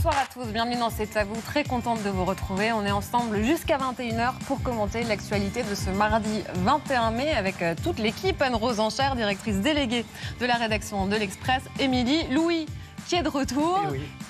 Bonsoir à tous, bienvenue dans C'est à vous. Très contente de vous retrouver. On est ensemble jusqu'à 21h pour commenter l'actualité de ce mardi 21 mai avec euh, toute l'équipe. Anne-Rose Enchère, directrice déléguée de la rédaction de l'Express. Émilie, Louis, qui est de retour.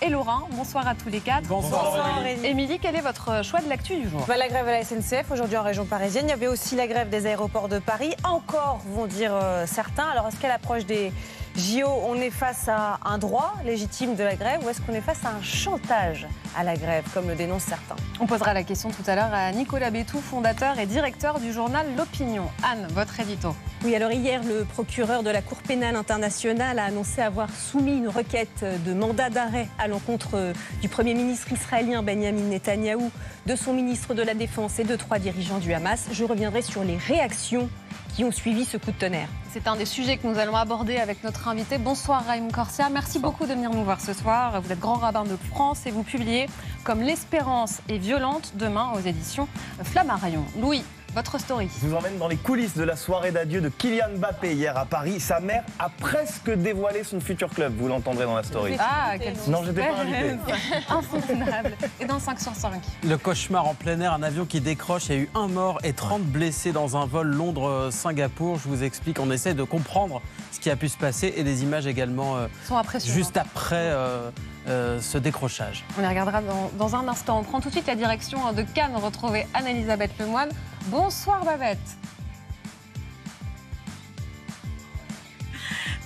Eh Et, Laurent, bonsoir à tous les quatre. Bonsoir, Émilie, quel est votre choix de l'actu du jour? Bah, La grève à la SNCF aujourd'hui en région parisienne. Il y avait aussi la grève des aéroports de Paris. Encore, vont dire euh, certains. Alors, est-ce qu'à l'approche des JO, on est face à un droit légitime de la grève ou est-ce qu'on est face à un chantage à la grève, comme le dénoncent certains? On posera la question tout à l'heure à Nicolas Bétou, fondateur et directeur du journal L'Opinion. Anne, votre édito. Oui, alors hier, le procureur de la Cour pénale internationale a annoncé avoir soumis une requête de mandat d'arrêt à l'encontre du Premier ministre israélien Benjamin Netanyahou, de son ministre de la Défense et de trois dirigeants du Hamas. Je reviendrai sur les réactions qui ont suivi ce coup de tonnerre. C'est un des sujets que nous allons aborder avec notre invité. Bonsoir Raïm Corsia, merci beaucoup de venir nous voir ce soir. Vous êtes grand rabbin de France et vous publiez comme L'espérance est violente demain aux éditions Flammarion. Louis, votre story. Je vous emmène dans les coulisses de la soirée d'adieu de Kylian Mbappé hier à Paris. Sa mère a presque dévoilé son futur club. Vous l'entendrez dans la story. Ah, quel Non, j'étais pas invité. Insoutenable. Et dans 5 sur 5. Le cauchemar en plein air, un avion qui décroche, il y a eu un mort et 30 blessés dans un vol Londres-Singapour. Je vous explique, on essaie de comprendre ce qui a pu se passer et des images également euh, Sont juste après euh, euh, ce décrochage. On les regardera dans, dans un instant. On prend tout de suite la direction de Cannes, retrouver Anne-Elisabeth Lemoine. Bonsoir Babette.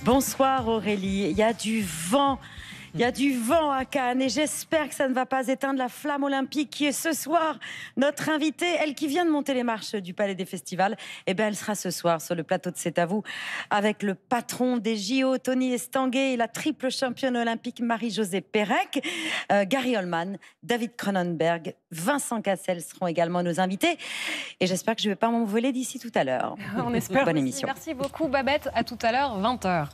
Bonsoir Aurélie. Il y a du vent. Il y a du vent à Cannes et j'espère que ça ne va pas éteindre la flamme olympique qui est ce soir notre invitée, elle qui vient de monter les marches du Palais des Festivals. Eh bien, elle sera ce soir sur le plateau de C'est à vous avec le patron des JO, Tony Estanguet, et la triple championne olympique Marie-Josée Pérec, euh, Gary Holman, David Cronenberg, Vincent Cassel seront également nos invités. Et j'espère que je ne vais pas m'envoler d'ici tout à l'heure. On espère. Bonne aussi. émission. Merci beaucoup Babette. À tout à l'heure, 20h.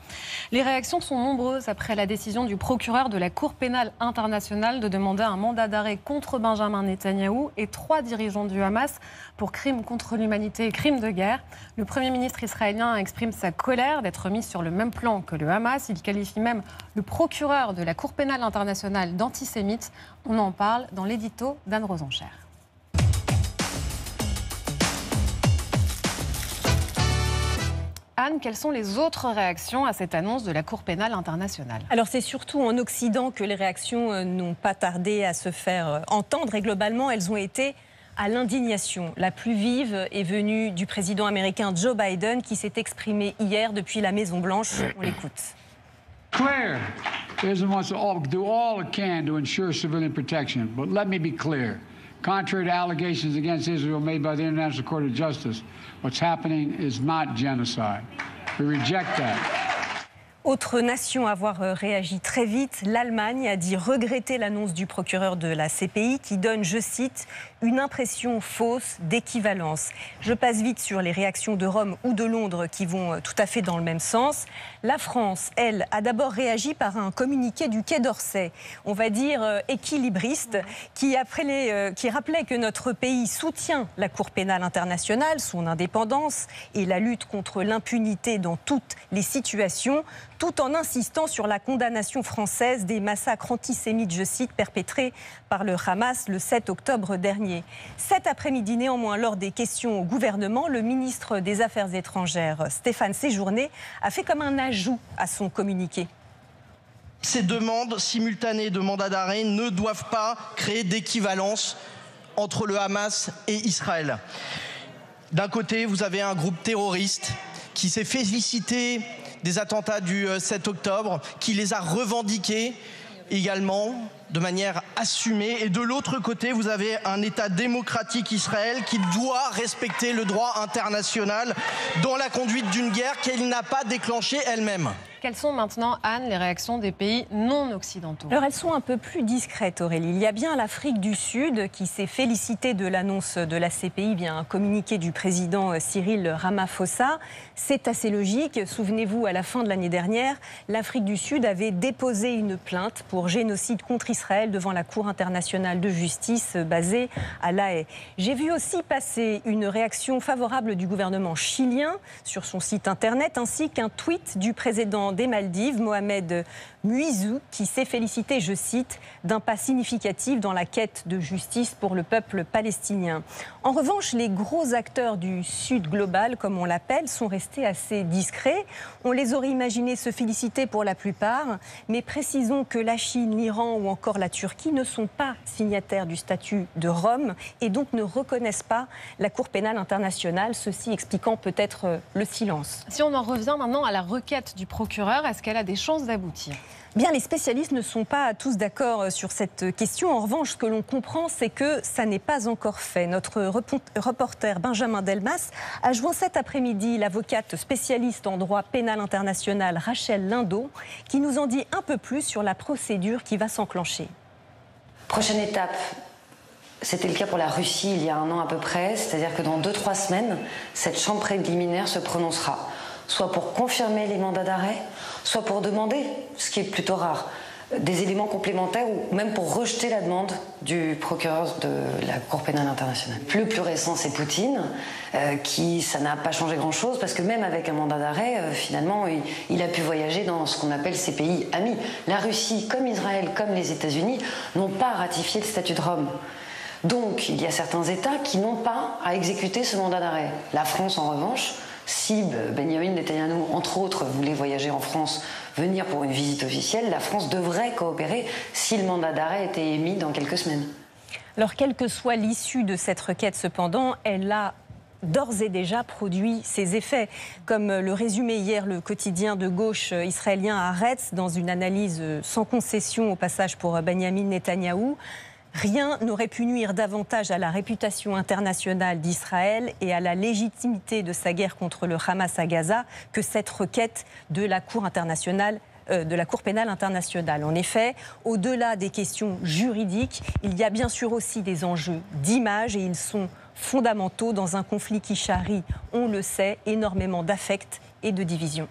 Les réactions sont nombreuses après la décision du procureur de la Cour pénale internationale de demander un mandat d'arrêt contre Benjamin Netanyahou et trois dirigeants du Hamas pour crimes contre l'humanité et crimes de guerre. Le Premier ministre israélien exprime sa colère d'être mis sur le même plan que le Hamas. Il qualifie même le procureur de la Cour pénale internationale d'antisémite. On en parle dans l'édito d'Anne Rosenchère. Anne, quelles sont les autres réactions à cette annonce de la Cour pénale internationale? Alors c'est surtout en Occident que les réactions euh, n'ont pas tardé à se faire euh, entendre et globalement elles ont été à l'indignation. La plus vive est venue du président américain Joe Biden qui s'est exprimé hier depuis la Maison Blanche. On l'écoute. clear. Israel wants to all, do all it can to ensure civilian protection. But let me be clear. Contrary to allegations against Israel made by the International Court of Justice, what's happening is not genocide. We reject that. Autre nation à avoir euh, réagi très vite, l'Allemagne a dit regretter l'annonce du procureur de la CPI qui donne, je cite, une impression fausse d'équivalence. Je passe vite sur les réactions de Rome ou de Londres qui vont euh, tout à fait dans le même sens. La France, elle, a d'abord réagi par un communiqué du Quai d'Orsay, on va dire euh, équilibriste, qui, appelait, euh, qui rappelait que notre pays soutient la Cour pénale internationale, son indépendance et la lutte contre l'impunité dans toutes les situations, tout en insistant sur la condamnation française des massacres antisémites, je cite, perpétrés par le Hamas le 7 octobre dernier. Cet après-midi, néanmoins, lors des questions au gouvernement, le ministre des Affaires étrangères, Stéphane Séjourné, a fait comme un ajout à son communiqué. Ces demandes simultanées de mandat d'arrêt ne doivent pas créer d'équivalence entre le Hamas et Israël. D'un côté, vous avez un groupe terroriste qui s'est félicité des attentats du euh, 7 octobre, qui les a revendiqués également de manière assumée. Et de l'autre côté, vous avez un État démocratique Israël qui doit respecter le droit international dans la conduite d'une guerre qu'elle n'a pas déclenchée elle-même. Quelles sont maintenant, Anne, les réactions des pays non occidentaux? Alors elles sont un peu plus discrètes, Aurélie. Il y a bien l'Afrique du Sud qui s'est félicitée de l'annonce de la CPI via un communiqué du président euh, Cyril Ramaphosa. C'est assez logique. Souvenez-vous, à la fin de l'année dernière, l'Afrique du Sud avait déposé une plainte pour génocide contre Israël devant la Cour internationale de justice euh, basée à La Haye. J'ai vu aussi passer une réaction favorable du gouvernement chilien sur son site internet ainsi qu'un tweet du président des Maldives, Mohamed Muizou, qui s'est félicité, je cite, d'un pas significatif dans la quête de justice pour le peuple palestinien. En revanche, les gros acteurs du Sud global, comme on l'appelle, sont restés assez discrets. On les aurait imaginés se féliciter pour la plupart, mais précisons que la Chine, l'Iran ou encore la Turquie ne sont pas signataires du statut de Rome et donc ne reconnaissent pas la Cour pénale internationale, ceci expliquant peut-être euh, le silence. Si on en revient maintenant à la requête du procureur, est-ce qu'elle a des chances d'aboutir? Bien, les spécialistes ne sont pas tous d'accord euh, sur cette question. En revanche, ce que l'on comprend, c'est que ça n'est pas encore fait. Notre reporter Benjamin Delmas a joint cet après-midi l'avocate spécialiste en droit pénal international Rachel Lindo, qui nous en dit un peu plus sur la procédure qui va s'enclencher. Prochaine étape, c'était le cas pour la Russie il y a un an à peu près, c'est-à-dire que dans 2-3 semaines, cette chambre préliminaire se prononcera, soit pour confirmer les mandats d'arrêt, soit pour demander, ce qui est plutôt rare, des éléments complémentaires ou même pour rejeter la demande du procureur de la Cour pénale internationale. Le plus récent, c'est Poutine, euh, qui, ça n'a pas changé grand-chose, parce que même avec un mandat d'arrêt, euh, finalement, il, a pu voyager dans ce qu'on appelle ces pays amis. La Russie, comme Israël, comme les États-Unis, n'ont pas ratifié le statut de Rome. Donc, il y a certains États qui n'ont pas à exécuter ce mandat d'arrêt. La France, en revanche, si Benjamin Netanyahu, entre autres, voulait voyager en France, venir pour une visite officielle, la France devrait coopérer si le mandat d'arrêt était émis dans quelques semaines. Alors, quelle que soit l'issue de cette requête, cependant, elle a d'ores et déjà produit ses effets. Comme le résumé hier le quotidien de gauche israélien Haaretz dans une analyse sans concession au passage pour Benjamin Netanyahou. Rien n'aurait pu nuire davantage à la réputation internationale d'Israël et à la légitimité de sa guerre contre le Hamas à Gaza que cette requête de la Cour internationale euh, de la Cour pénale internationale. En effet, au-delà des questions juridiques, il y a bien sûr aussi des enjeux d'image et ils sont fondamentaux dans un conflit qui charrie, on le sait, énormément d'affects et de division.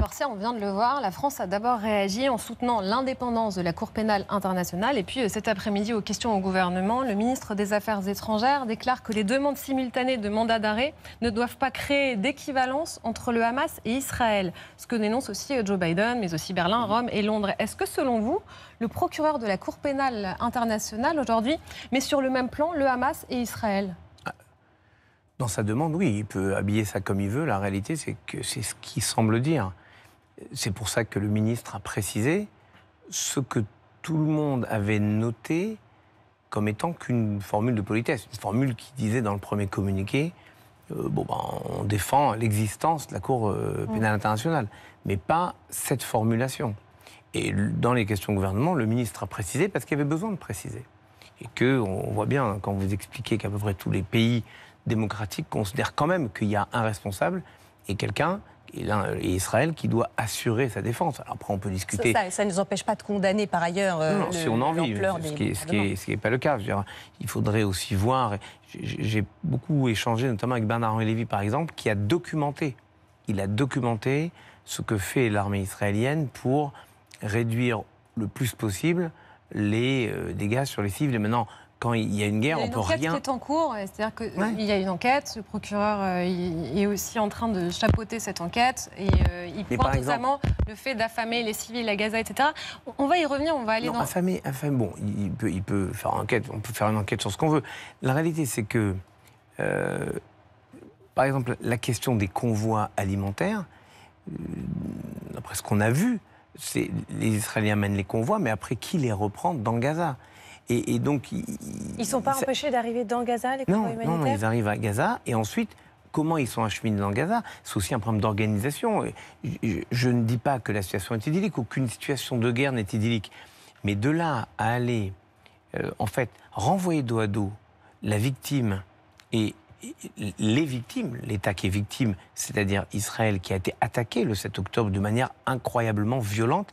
Corsia, on vient de le voir, la France a d'abord réagi en soutenant l'indépendance de la Cour pénale internationale. Et puis euh, cet après-midi, aux questions au gouvernement, le ministre des Affaires étrangères déclare que les demandes simultanées de mandat d'arrêt ne doivent pas créer d'équivalence entre le Hamas et Israël. Ce que dénonce aussi euh, Joe Biden, mais aussi Berlin, Rome et Londres. Est-ce que selon vous, le procureur de la Cour pénale internationale aujourd'hui met sur le même plan le Hamas et Israël? Dans sa demande, oui, il peut habiller ça comme il veut. La réalité, c'est que c'est ce qu'il semble dire. C'est pour ça que le ministre a précisé ce que tout le monde avait noté comme étant qu'une formule de politesse. Une formule qui disait dans le premier communiqué euh, bon, ben, on défend l'existence de la Cour euh, pénale internationale, mais pas cette formulation. Et dans les questions gouvernement, le ministre a précisé parce qu'il avait besoin de préciser. Et qu'on voit bien, quand vous expliquez qu'à peu près tous les pays démocratique considère quand même qu'il y a un responsable et quelqu'un et, Israël qui doit assurer sa défense. Alors après, on peut discuter. Ça, ne nous empêche pas de condamner par ailleurs euh, non, si on en vit, ce qui n'est pas le cas. il faudrait aussi voir. J'ai beaucoup échangé, notamment avec Bernard-Henri Lévy, par exemple, qui a documenté. Il a documenté ce que fait l'armée israélienne pour réduire le plus possible les euh, dégâts sur les civils. Et maintenant, quand il y a une guerre, on peut rien. Il y a une enquête qui est en cours, c'est-à-dire qu'il y a une enquête, le procureur euh, est aussi en train de chapeauter cette enquête et euh, il pointe notamment le fait d'affamer les civils à Gaza, etc. On va y revenir, on va aller non, dans. Affamer, affamer, bon, il peut, il peut faire une enquête, on peut faire une enquête sur ce qu'on veut. La réalité, c'est que, euh, par exemple, la question des convois alimentaires, d'après ce qu'on a vu, c'est les Israéliens mènent les convois, mais après qui les reprend dans Gaza? Et, donc, ils ne sont pas empêchés d'arriver dans Gaza, les non, humanitaires Non, ils arrivent à Gaza. Et ensuite, comment ils sont acheminés dans Gaza? C'est aussi un problème d'organisation. Je, ne dis pas que la situation est idyllique. Aucune situation de guerre n'est idyllique. Mais de là à aller, euh, en fait, renvoyer dos à dos la victime et, les victimes, l'État qui est victime, c'est-à-dire Israël qui a été attaqué le 7 octobre de manière incroyablement violente,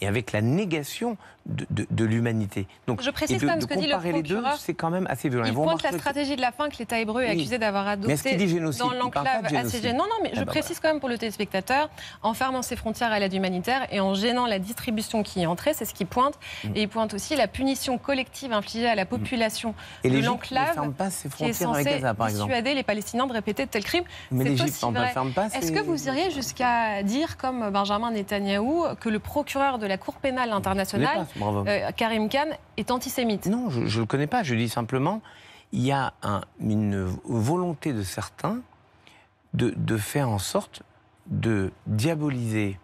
et avec la négation de, de- de l'humanité. Donc, Je précise quand même ce que dit le comparer les deux, procureur. c'est quand même assez violent. Il pointe la stratégie de la fin que l'État hébreu est Oui. accusé d'avoir adoptée dans l'enclave. ACG. Non, non, mais Ah je bah précise quand même pour le téléspectateur, en fermant ses frontières à l'aide humanitaire et en gênant la distribution qui y entrait, c'est ce qu'il pointe. Mm. Et il pointe aussi la punition collective infligée à la population Et de l'enclave qui est censée Gaza, par exemple. dissuader les Palestiniens de répéter de tels crimes. Mais l'Égypte ne ferme pas Est-ce que vous iriez jusqu'à dire, comme Benjamin Netanyahou, que le procureur de la Cour pénale internationale, Homme. euh, Karim Khan, est antisémite Non, je ne le connais pas. Je dis simplement, il y a un- une volonté de certains de, de faire en sorte de diaboliser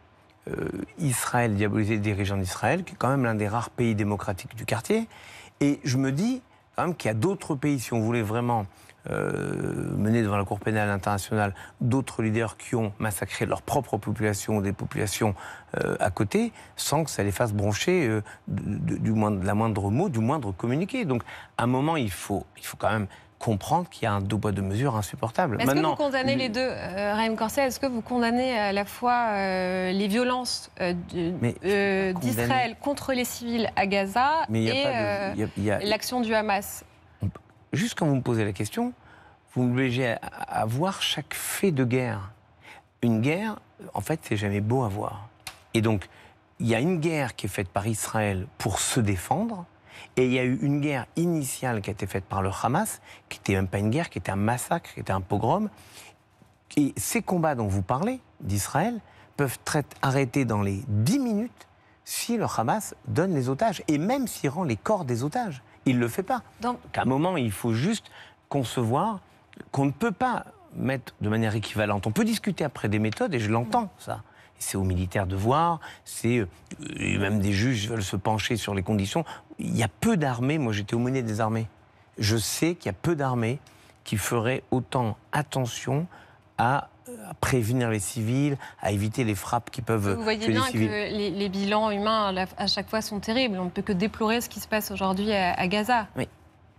euh, Israël, diaboliser les dirigeants d'Israël, qui est quand même l'un des rares pays démocratiques du quartier. Et je me dis quand même qu'il y a d'autres pays, si on voulait vraiment mener devant la Cour pénale internationale d'autres leaders qui ont massacré leur propre population ou des populations euh, à côté, sans que ça les fasse broncher euh, de- de- du moindre, de la moindre mot, du moindre communiqué. Donc, à un moment, il faut, il faut quand même comprendre qu'il y a un deux poids deux mesures insupportable. Est-ce que vous condamnez les deux, euh, Raïm Corset Est-ce que vous condamnez à la fois euh, les violences euh, euh, d'Israël contre les civils à Gaza Mais et de- euh, l'action du Hamas? Juste quand vous me posez la question, vous m'obligez à, à voir chaque fait de guerre. Une guerre, en fait, c'est jamais beau à voir. Et donc, il y a une guerre qui est faite par Israël pour se défendre, et il y a eu une guerre initiale qui a été faite par le Hamas, qui n'était même pas une guerre, qui était un massacre, qui était un pogrom. Et ces combats dont vous parlez, d'Israël, peuvent être arrêtés dans les 10 minutes si le Hamas donne les otages, et même s'il rend les corps des otages. Il ne le fait pas. Donc, à un moment, il faut juste concevoir qu'on ne peut pas mettre de manière équivalente. On peut discuter après des méthodes, et je l'entends, ça. C'est aux militaires de voir, c'est euh, même des juges veulent se pencher sur les conditions. Il y a peu d'armées, moi j'étais aumônier des armées. Je sais qu'il y a peu d'armées qui feraient autant attention à, à prévenir les civils, à éviter les frappes qui peuvent Vous voyez les bien que les, les bilans humains à chaque fois sont terribles. On ne peut que déplorer ce qui se passe aujourd'hui à, à Gaza.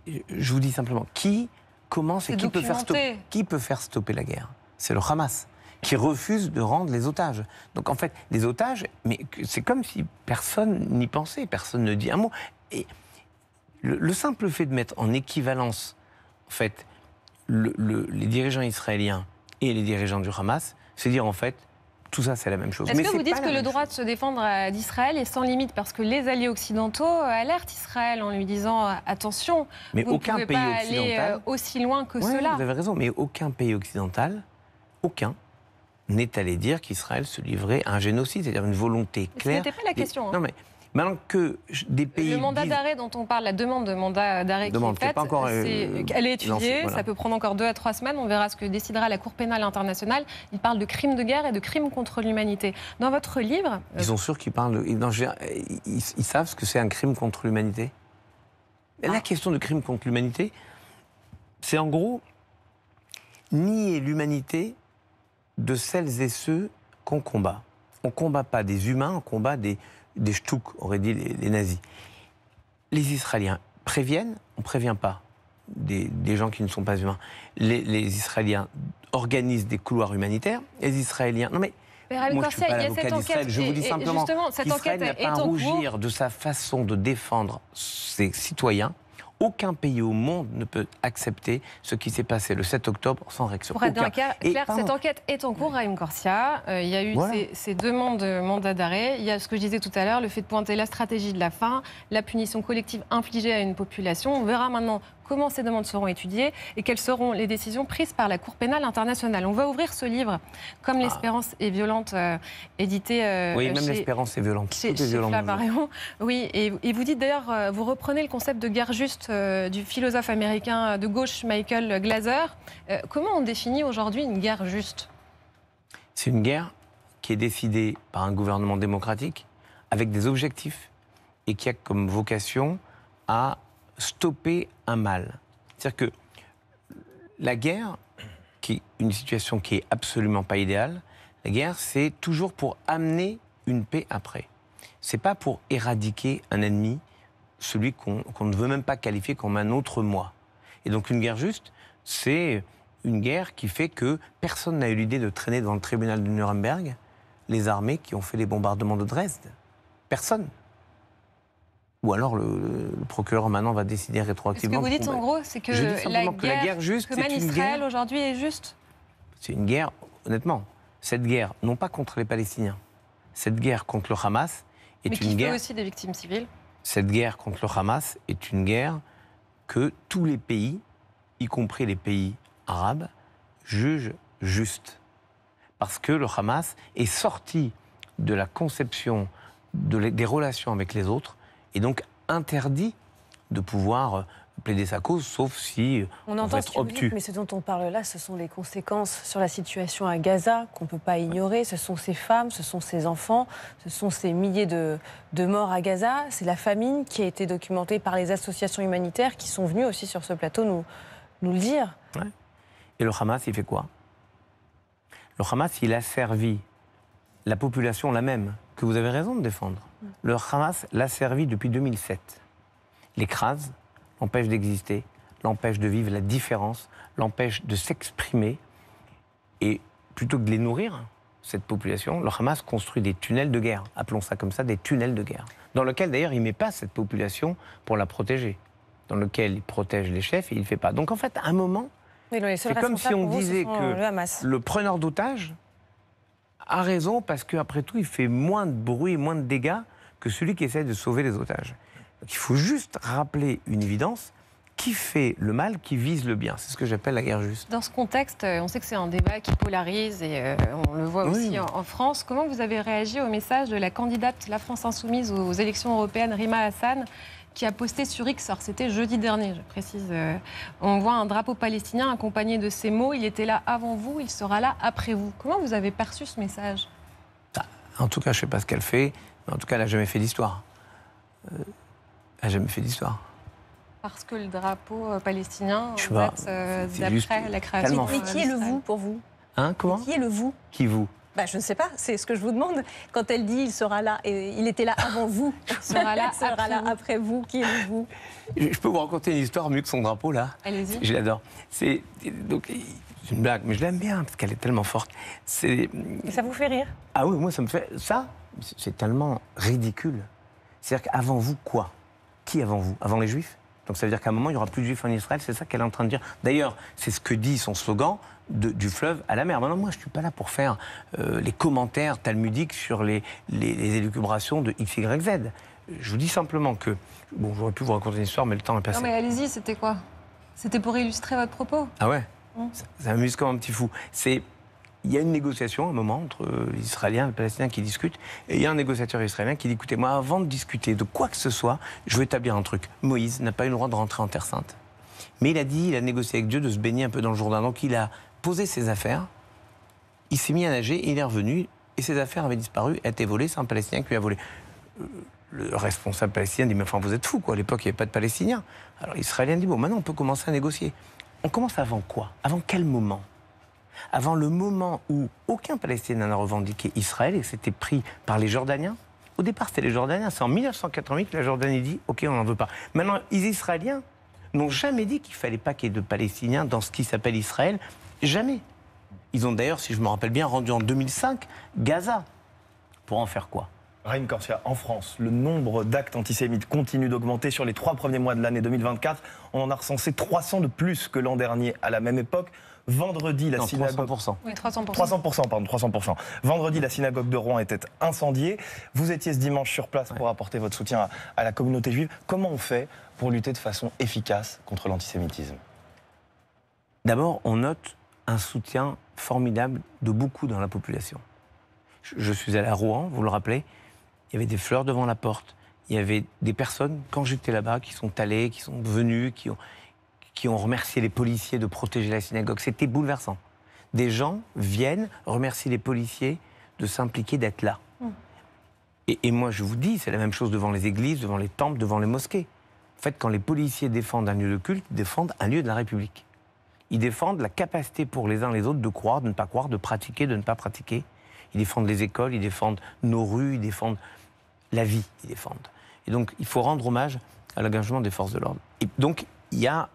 Je vous dis simplement, qui commence et qui peut, faire stopper, qui peut faire stopper la guerre? C'est le Hamas, qui refuse de rendre les otages. Donc en fait, les otages, mais c'est comme si personne n'y pensait, personne ne dit un mot. Et le, le simple fait de mettre en équivalence, en fait, le- le- les dirigeants israéliens et les dirigeants du Hamas, c'est dire en fait, tout ça c'est la même chose. Est-ce que vous dites que le droit de se défendre d'Israël est sans limite Parce que les alliés occidentaux alertent Israël en lui disant euh, attention, Mais vous aucun ne pouvez pays pas aller occidental- euh, aussi loin que Ouais, cela. Vous avez raison, mais aucun pays occidental, aucun, n'est allé dire qu'Israël se livrait à un génocide, c'est-à-dire une volonté Ce claire. n'était pas la des- question, hein. Non, mais maintenant que des pays. Le mandat disent- d'arrêt dont on parle, la demande de mandat d'arrêt qui est faite, pas encore, euh, elle est étudiée, voilà. ça peut prendre encore deux à trois semaines, on verra ce que décidera la Cour pénale internationale. Il parle de crimes de guerre et de crimes contre l'humanité. Dans votre livre, euh, Ils sont sûrs qu'ils parlent. de- non, dire, ils, ils savent ce que c'est un crime contre l'humanité? Ah. La question de crime contre l'humanité, c'est en gros nier l'humanité de celles et ceux qu'on combat. On combat pas des humains, on combat des, des schtouks, auraient dit les, les nazis. Les Israéliens préviennent, on prévient pas des, des gens qui ne sont pas humains? Les, les Israéliens organisent des couloirs humanitaires. Les Israéliens. Non mais. Mais Moi, je ne suis pas l'avocat d'Israël. Je vous dis simplement justement, cette qu'Israël enquête n'a pas à rougir de sa façon de défendre ses citoyens. Aucun pays au monde ne peut accepter ce qui s'est passé le 7 octobre sans réaction. Pour être Aucun. clair, Et clair, pardon, cette enquête est en cours, Raïm Corsia. Euh, il y a eu Voilà. ces, ces demandes de mandat d'arrêt. Il y a ce que je disais tout à l'heure, le fait de pointer la stratégie de la fin, la punition collective infligée à une population. On verra maintenant comment ces demandes seront étudiées et quelles seront les décisions prises par la Cour pénale internationale. On va ouvrir ce livre, Comme l'espérance est violente, euh, édité euh, Ah. Oui, même l'espérance est violente. chez, chez. Flammarion. Oui, et, et vous dites d'ailleurs, euh, vous reprenez le concept de guerre juste euh, du philosophe américain de gauche Michael Glaser. Euh, comment on définit aujourd'hui une guerre juste? C'est une guerre qui est décidée par un gouvernement démocratique avec des objectifs et qui a comme vocation à stopper un mal. C'est-à-dire que la guerre, qui est une situation qui est absolument pas idéale, la guerre, c'est toujours pour amener une paix après. C'est pas pour éradiquer un ennemi, celui qu'on ne veut même pas qualifier comme un autre moi. Et donc une guerre juste, c'est une guerre qui fait que personne n'a eu l'idée de traîner devant le tribunal de Nuremberg les armées qui ont fait les bombardements de Dresde. Personne. Ou alors le, le procureur maintenant va décider Ce que rétroactivement. vous dites en combattre. gros, c'est que, la que la guerre, guerre juste, que mène une Israël guerre- aujourd'hui est juste. C'est une guerre, honnêtement, cette guerre, non pas contre les Palestiniens, cette guerre contre le Hamas est mais une qui fait guerre. aussi des victimes civiles. Cette guerre contre le Hamas est une guerre que tous les pays, y compris les pays arabes, jugent juste. Parce que le Hamas est sorti de la conception de les- des relations avec les autres et donc interdit de pouvoir euh, plaider sa cause, sauf si euh, On on, entend être obtus. mais ce dont on parle là, ce sont les conséquences sur la situation à Gaza qu'on ne peut pas ignorer. Ce sont ces femmes, ce sont ces enfants, ce sont ces milliers de, de morts à Gaza. C'est la famine qui a été documentée par les associations humanitaires qui sont venues aussi sur ce plateau nous, nous le dire. Et le Hamas, il fait quoi? Le Hamas, il a servi la population la même, que vous avez raison de défendre. Le Hamas l'a servi depuis 2007. L'écrase, l'empêche d'exister, l'empêche de vivre la différence, l'empêche de s'exprimer. Et plutôt que de les nourrir, cette population, le Hamas construit des tunnels de guerre, appelons ça comme ça, des tunnels de guerre, dans lequel d'ailleurs il ne met pas cette population pour la protéger, dans lequel il protège les chefs et il ne fait pas. Donc en fait, à un moment, Oui, c'est comme si on disait que le le preneur d'otage a raison parce qu'après tout, il fait moins de bruit et moins de dégâts que celui qui essaie de sauver les otages. Donc, il faut juste rappeler une évidence qui fait le mal, qui vise le bien. C'est ce que j'appelle la guerre juste. Dans ce contexte, euh, on sait que c'est un débat qui polarise et euh, on le voit Oui. aussi en, en France. Comment vous avez réagi au message de la candidate La France Insoumise aux élections européennes, Rima Hassan, qui a posté sur X, alors c'était jeudi dernier, je précise, euh, on voit un drapeau palestinien accompagné de ces mots, il était là avant vous, il sera là après vous. Comment vous avez perçu ce message? En tout cas, je ne sais pas ce qu'elle fait, mais en tout cas, elle n'a jamais fait d'histoire. Euh, elle n'a jamais fait d'histoire. Parce que le drapeau euh, palestinien Je date pas, euh, c'est juste d'après la création. Mais qui est le vous pour vous? Hein, comment? Qui est le vous? Qui vous? Bah, je ne sais pas, c'est ce que je vous demande. Quand elle dit il sera là, et il était là avant vous, il sera là sera après là vous. après vous, qui est vous Je peux vous raconter une histoire mieux que son drapeau, là Allez-y. Je l'adore. C'est donc une blague, mais je l'aime bien parce qu'elle est tellement forte. C'est ça vous fait rire? Ah oui, moi ça me fait ça. c'est- C'est tellement ridicule. C'est-à-dire qu'avant vous quoi? Qui avant vous? Avant les Juifs? Donc ça veut dire qu'à un moment il y aura plus de Juifs en Israël. C'est ça qu'elle est en train de dire. D'ailleurs, c'est ce que dit son slogan de- du fleuve à la mer. Maintenant, moi je suis pas là pour faire euh, les commentaires talmudiques sur les, les, les élucubrations de X, Y, Z. Je vous dis simplement que bon, j'aurais pu vous raconter une histoire, mais le temps est passé. Non mais allez-y, c'était quoi? C'était pour illustrer votre propos Ah ouais? Mm. ça, ça m'amuse comme un petit fou. C'est il y a une négociation à un moment entre euh, les Israéliens et les Palestiniens qui discutent, et il y a un négociateur israélien qui dit écoutez, moi, avant de discuter de quoi que ce soit, je veux établir un truc. Moïse n'a pas eu le droit de rentrer en Terre Sainte. Mais il a dit, il a négocié avec Dieu de se baigner un peu dans le Jourdain. Donc il a posé ses affaires, il s'est mis à nager, il est revenu, et ses affaires avaient disparu, a été volées, c'est un Palestinien qui lui a volé. Euh, Le responsable palestinien dit Mais enfin, vous êtes fou, quoi. À l'époque, il n'y avait pas de Palestiniens. Alors l'Israélien dit Bon, maintenant, on peut commencer à négocier. On commence avant quoi? Avant quel moment? Avant le moment où aucun Palestinien n'a revendiqué Israël et que c'était pris par les Jordaniens? Au départ, c'était les Jordaniens. C'est en 1988 que la Jordanie dit Ok, on n'en veut pas. Maintenant, les Israéliens n'ont jamais dit qu'il fallait pas qu'il y ait de Palestiniens dans ce qui s'appelle Israël. Jamais. Ils ont d'ailleurs, si je me rappelle bien, rendu en 2005 Gaza. Pour en faire quoi? Raïm Corsia, en France, le nombre d'actes antisémites continue d'augmenter. Sur les trois premiers mois de l'année 2024, on en a recensé 300 de plus que l'an dernier à la même époque. Vendredi, la Non, synagogue. 300%. Oui, 300%. 300%, pardon, 300%. Vendredi, la synagogue de Rouen était incendiée. Vous étiez ce dimanche sur place pour apporter votre soutien à, à la communauté juive. Comment on fait pour lutter de façon efficace contre l'antisémitisme? D'abord, on note un soutien formidable de beaucoup dans la population. Je, suis allé à Rouen, vous le rappelez, il y avait des fleurs devant la porte, il y avait des personnes, quand j'étais là-bas, qui sont allées, qui sont venues, qui ont, qui ont remercié les policiers de protéger la synagogue. C'était bouleversant. Des gens viennent remercier les policiers de s'impliquer, d'être là. Et, et moi, je vous dis, c'est la même chose devant les églises, devant les temples, devant les mosquées. En fait, quand les policiers défendent un lieu de culte, ils défendent un lieu de la République. Ils défendent la capacité pour les uns les autres de croire, de ne pas croire, de pratiquer, de ne pas pratiquer. Ils défendent les écoles, ils défendent nos rues, ils défendent la vie, ils défendent. Et donc, il faut rendre hommage à l'engagement des forces de l'ordre. Et donc, il y a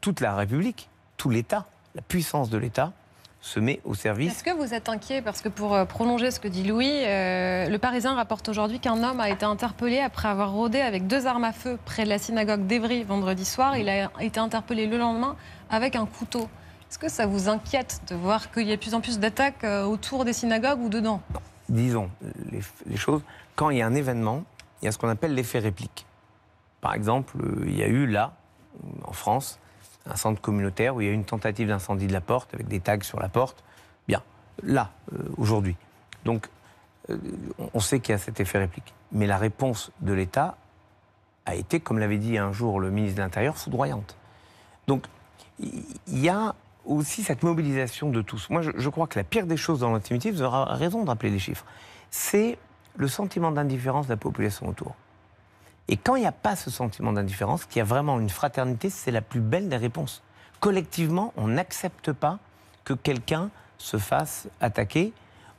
toute la République, tout l'État, la puissance de l'État se met au service. Est-ce que vous êtes inquiet? Parce que pour euh, prolonger ce que dit Louis, euh, le Parisien rapporte aujourd'hui qu'un homme a été interpellé après avoir rôdé avec deux armes à feu près de la synagogue d'Evry vendredi soir. Il a été interpellé le lendemain avec un couteau. Est-ce que ça vous inquiète de voir qu'il y a de plus en plus d'attaques euh, autour des synagogues ou dedans? Disons les, les choses. Quand il y a un événement, il y a ce qu'on appelle l'effet réplique. Par exemple, euh, il y a eu là, en France, un centre communautaire où il y a eu une tentative d'incendie de la porte avec des tags sur la porte. Bien, là, euh, aujourd'hui. Donc, on sait qu'il y a cet effet réplique. Mais la réponse de l'État a été, comme l'avait dit un jour le ministre de l'Intérieur, foudroyante. Donc, il y a aussi cette mobilisation de tous. Moi, je, crois que la pire des choses dans l'intimité, vous aurez raison de rappeler les chiffres, c'est le sentiment d'indifférence de la population autour. Et quand il n'y a pas ce sentiment d'indifférence, qu'il y a vraiment une fraternité, c'est la plus belle des réponses. Collectivement, on n'accepte pas que quelqu'un se fasse attaquer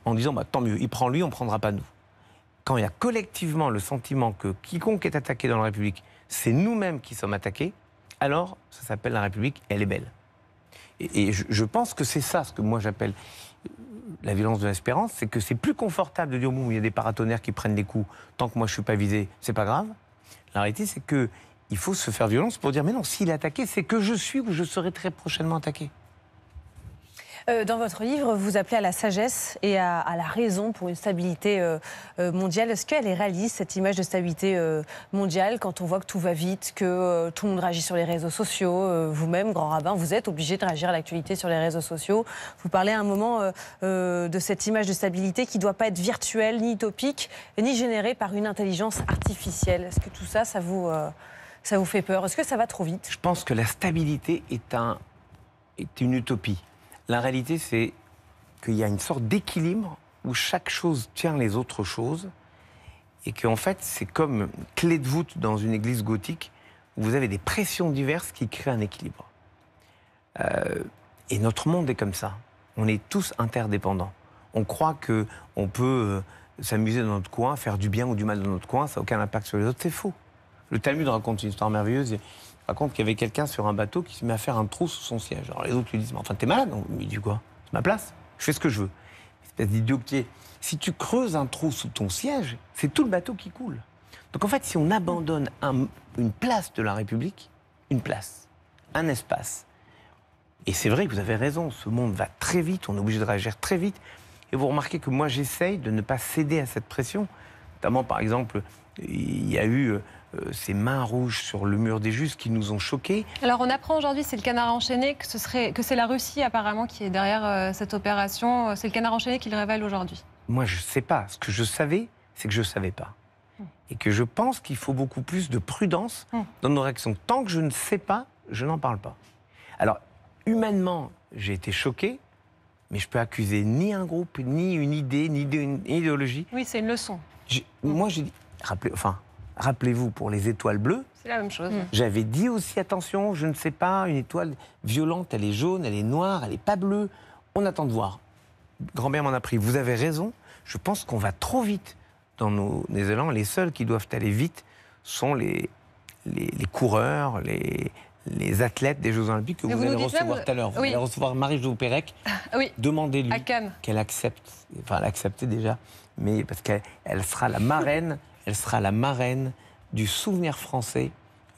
en disant bah, tant mieux, il prend lui, on ne prendra pas nous. Quand il y a collectivement le sentiment que quiconque est attaqué dans la République, c'est nous-mêmes qui sommes attaqués, alors ça s'appelle la République, elle est belle. Et, je, pense que c'est ça ce que moi j'appelle la violence de l'espérance, c'est que c'est plus confortable de dire bon, il y a des paratonnerres qui prennent des coups, tant que moi je suis pas visé, c'est pas grave. La réalité, c'est que il faut se faire violence pour dire mais non, s'il est attaqué, c'est que je suis ou je serai très prochainement attaqué. Euh, Dans votre livre, vous appelez à la sagesse et à, la raison pour une stabilité euh, euh, mondiale. Est-ce qu'elle est réaliste, cette image de stabilité mondiale, quand on voit que tout va vite, que tout le monde réagit sur les réseaux sociaux Vous-même, grand rabbin, vous êtes obligé de réagir à l'actualité sur les réseaux sociaux? Vous parlez à un moment de cette image de stabilité qui ne doit pas être virtuelle, ni utopique, ni générée par une intelligence artificielle. Est-ce que tout ça, ça vous, fait peur? Est-ce que ça va trop vite? Je pense que la stabilité est une utopie. La réalité, c'est qu'il y a une sorte d'équilibre où chaque chose tient les autres choses et qu'en fait, c'est comme une clé de voûte dans une église gothique où vous avez des pressions diverses qui créent un équilibre. Euh, et notre monde est comme ça. On est tous interdépendants. On croit que on peut euh, s'amuser dans notre coin, faire du bien ou du mal dans notre coin, ça n'a aucun impact sur les autres. C'est faux. Le Talmud raconte une histoire merveilleuse. Raconte qu'il y avait quelqu'un sur un bateau qui se met à faire un trou sous son siège. Alors les autres lui disent Mais enfin, t'es malade? Il dit quoi? C'est ma place. Je fais ce que je veux. Espèce d'idiot qui est. Si tu creuses un trou sous ton siège, c'est tout le bateau qui coule. Donc en fait, si on abandonne un- une place de la République, une place, un espace, et c'est vrai que vous avez raison, ce monde va très vite, on est obligé de réagir très vite. Et vous remarquez que moi, j'essaye de ne pas céder à cette pression. Notamment, par exemple, il y a eu euh, ces mains rouges sur le mur des justes qui nous ont choqués. Alors on apprend aujourd'hui, c'est le canard enchaîné, que, ce serait, que c'est la Russie apparemment qui est derrière euh, cette opération. C'est le canard enchaîné qui le révèle aujourd'hui. Moi, je ne sais pas. Ce que je savais, c'est que je ne savais pas. Et que je pense qu'il faut beaucoup plus de prudence Hmm. dans nos réactions. Tant que je ne sais pas, je n'en parle pas. Alors, humainement, j'ai été choqué, mais je peux accuser ni un groupe, ni une idée, ni une idéologie. Oui, c'est une leçon. Moi, j'ai dit, rappelez, enfin, rappelez-vous pour les étoiles bleues, C'est la même chose. j'avais dit aussi attention, je ne sais pas, une étoile violente, elle est jaune, elle est noire, elle n'est pas bleue. On attend de voir. Grand-mère m'en a pris. Vous avez raison. Je pense qu'on va trop vite dans nos, élans. Les seuls qui doivent aller vite sont les, les, les coureurs, les, les athlètes des Jeux Olympiques que vous, allez recevoir même- tout à l'heure. Vous oui. allez recevoir Marie-Jo Pérec. Oui, Demandez-lui qu'elle accepte, enfin elle a accepté déjà, mais parce qu'elle elle sera la marraine, elle sera la marraine du souvenir français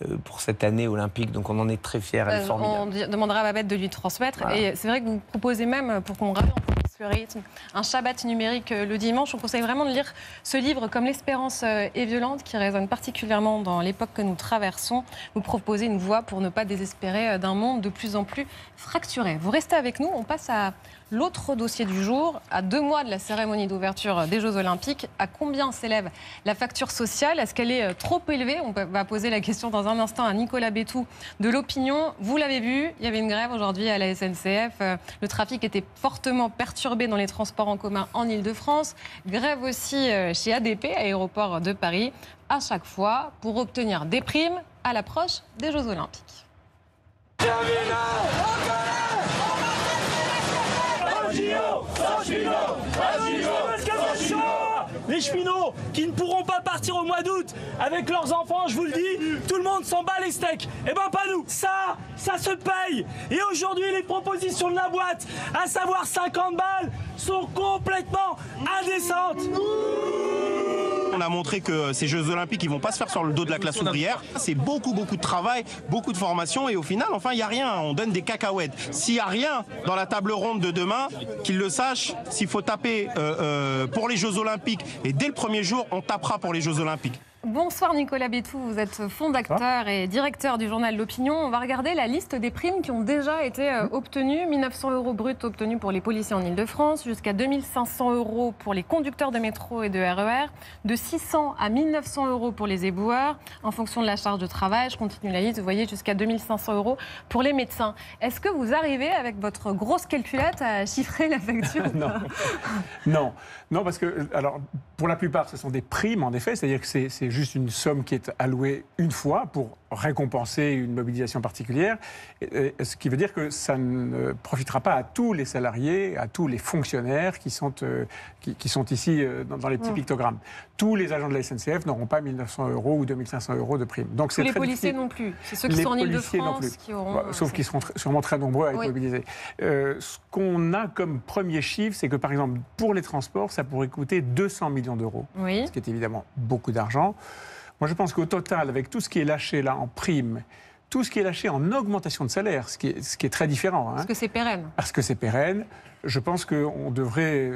euh, pour cette année olympique. Donc on en est très fiers, elle est Euh, formidable. on demandera à Babette de lui transmettre. Voilà. Et c'est vrai que vous proposez même, euh, pour qu'on ralentisse le rythme, un Shabbat numérique le dimanche. On conseille vraiment de lire ce livre comme L'espérance est violente, qui résonne particulièrement dans l'époque que nous traversons. Vous proposez une voie pour ne pas désespérer d'un monde de plus en plus fracturé. Vous restez avec nous, on passe à l'autre dossier du jour. À deux mois de la cérémonie d'ouverture des Jeux Olympiques, à combien s'élève la facture sociale? Est-ce qu'elle est euh, trop élevée? On va poser la question dans un instant à Nicolas Bétou de l'opinion. Vous l'avez vu, il y avait une grève aujourd'hui à la SNCF. Euh, Le trafic était fortement perturbé dans les transports en commun en Ile-de-France. Grève aussi euh, chez ADP, aéroport de Paris, à chaque fois pour obtenir des primes à l'approche des Jeux Olympiques. Les cheminots qui ne pourront pas partir au mois d'août avec leurs enfants, je vous le dis, tout le monde s'en bat les steaks. Eh ben pas nous. Ça, ça se paye. Et aujourd'hui, les propositions de la boîte, à savoir 50 balles, sont complètement indécentes. On a montré que ces Jeux Olympiques, ils vont pas se faire sur le dos de la classe ouvrière. C'est beaucoup, beaucoup de travail, beaucoup de formation, et au final, enfin, il n'y a rien. On donne des cacahuètes. S'il n'y a rien dans la table ronde de demain, qu'ils le sachent, s'il faut taper euh, euh, pour les Jeux Olympiques, et dès le premier jour, on tapera pour les Jeux Olympiques. Bonsoir Nicolas Bétou, vous êtes fondateur et directeur du journal L'Opinion. On va regarder la liste des primes qui ont déjà été euh, obtenues. 1900 euros bruts obtenus pour les policiers en Ile-de-France, jusqu'à 2500 euros pour les conducteurs de métro et de RER, de 600 à 1900 euros pour les éboueurs, en fonction de la charge de travail. Je continue la liste, vous voyez, jusqu'à 2500 euros pour les médecins. Est-ce que vous arrivez avec votre grosse calculette à chiffrer la facture Non. Non, non, parce que, alors, pour la plupart, ce sont des primes, en effet, c'est-à-dire que c'est juste une somme qui est allouée une fois pour récompenser une mobilisation particulière, ce qui veut dire que ça ne profitera pas à tous les salariés, à tous les fonctionnaires qui sont, euh, qui, qui sont ici euh, dans, les petits Mm. pictogrammes. Tous les agents de la SNCF n'auront pas 1900 euros ou 2500 euros de prime. Donc c'est les policiers difficile. non plus. C'est ceux qui Les sont en Ile-de-France qui auront. Bah, sauf qu'ils seront sûrement très nombreux à être Oui. mobilisés. Euh, ce qu'on a comme premier chiffre, c'est que par exemple, pour les transports, ça pourrait coûter 200 millions d'euros. Oui. Ce qui est évidemment beaucoup d'argent. Moi, je pense qu'au total, avec tout ce qui est lâché là en prime, tout ce qui est lâché en augmentation de salaire, ce qui est, ce qui est très différent, hein, Parce que c'est pérenne. parce que c'est pérenne, je pense qu'on devrait,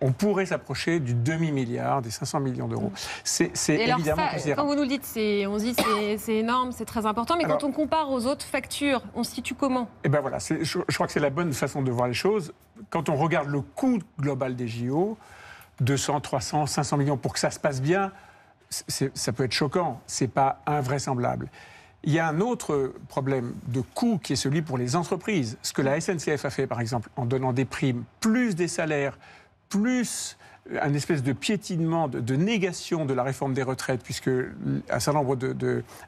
on- pourrait s'approcher du demi-milliard, des 500 millions d'euros. C'est c'est Et alors évidemment ça, quand vous nous dites, c'est- on se dit c'est c'est énorme, c'est très important, mais Alors- quand on compare aux autres factures, on se situe comment? Et ben voilà, je, je crois que c'est la bonne façon de voir les choses. Quand on regarde le coût global des JO, 200, 300, 500 millions pour que ça se passe bien, ça peut être choquant, c'est pas invraisemblable. Il y a un autre problème de coût qui est celui pour les entreprises. Ce que la SNCF a fait, par exemple, en donnant des primes, plus des salaires, plus un espèce de piétinement, de, négation de la réforme des retraites, puisque un certain nombre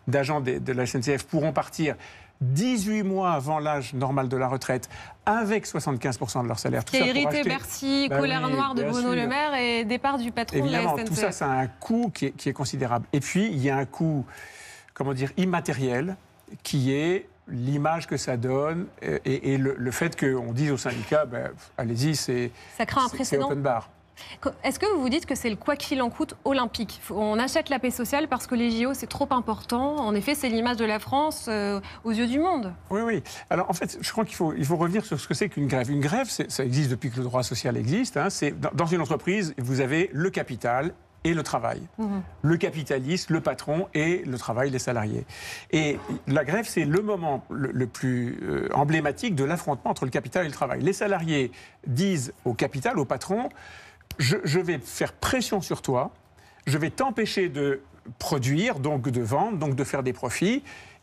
d'agents de, de la SNCF pourront partir 18 mois avant l'âge normal de la retraite avec 75% de leur salaire. Tout ça hérité Bercy, Bah colère oui, noire de Bruno. Le Maire et départ du patron Évidemment, de la SNCF. tout ça, ça a un coût qui est, qui est considérable. Et puis, il y a un coût, comment dire, immatériel, qui est l'image que ça donne et, et- le, le fait qu'on dise aux syndicats, ben, allez-y, c'est Ça crée un c'est- c'est précédent. open bar. Est-ce que vous vous dites que c'est le quoi qu'il en coûte olympique? On achète la paix sociale parce que les JO, c'est trop important. En effet, c'est l'image de la France euh, aux yeux du monde. Oui, oui. Alors, en fait, je crois qu'il faut, il faut revenir sur ce que c'est qu'une grève. Une grève, ça existe depuis que le droit social existe. hein. C'est dans, une entreprise, vous avez le capital et le travail. Le capitaliste, le patron et le travail, les salariés. Et la grève, c'est le moment le, le plus euh, emblématique de l'affrontement entre le capital et le travail. Les salariés disent au capital, au patron, je, je vais faire pression sur toi, je vais t'empêcher de produire, donc de vendre, donc de faire des profits.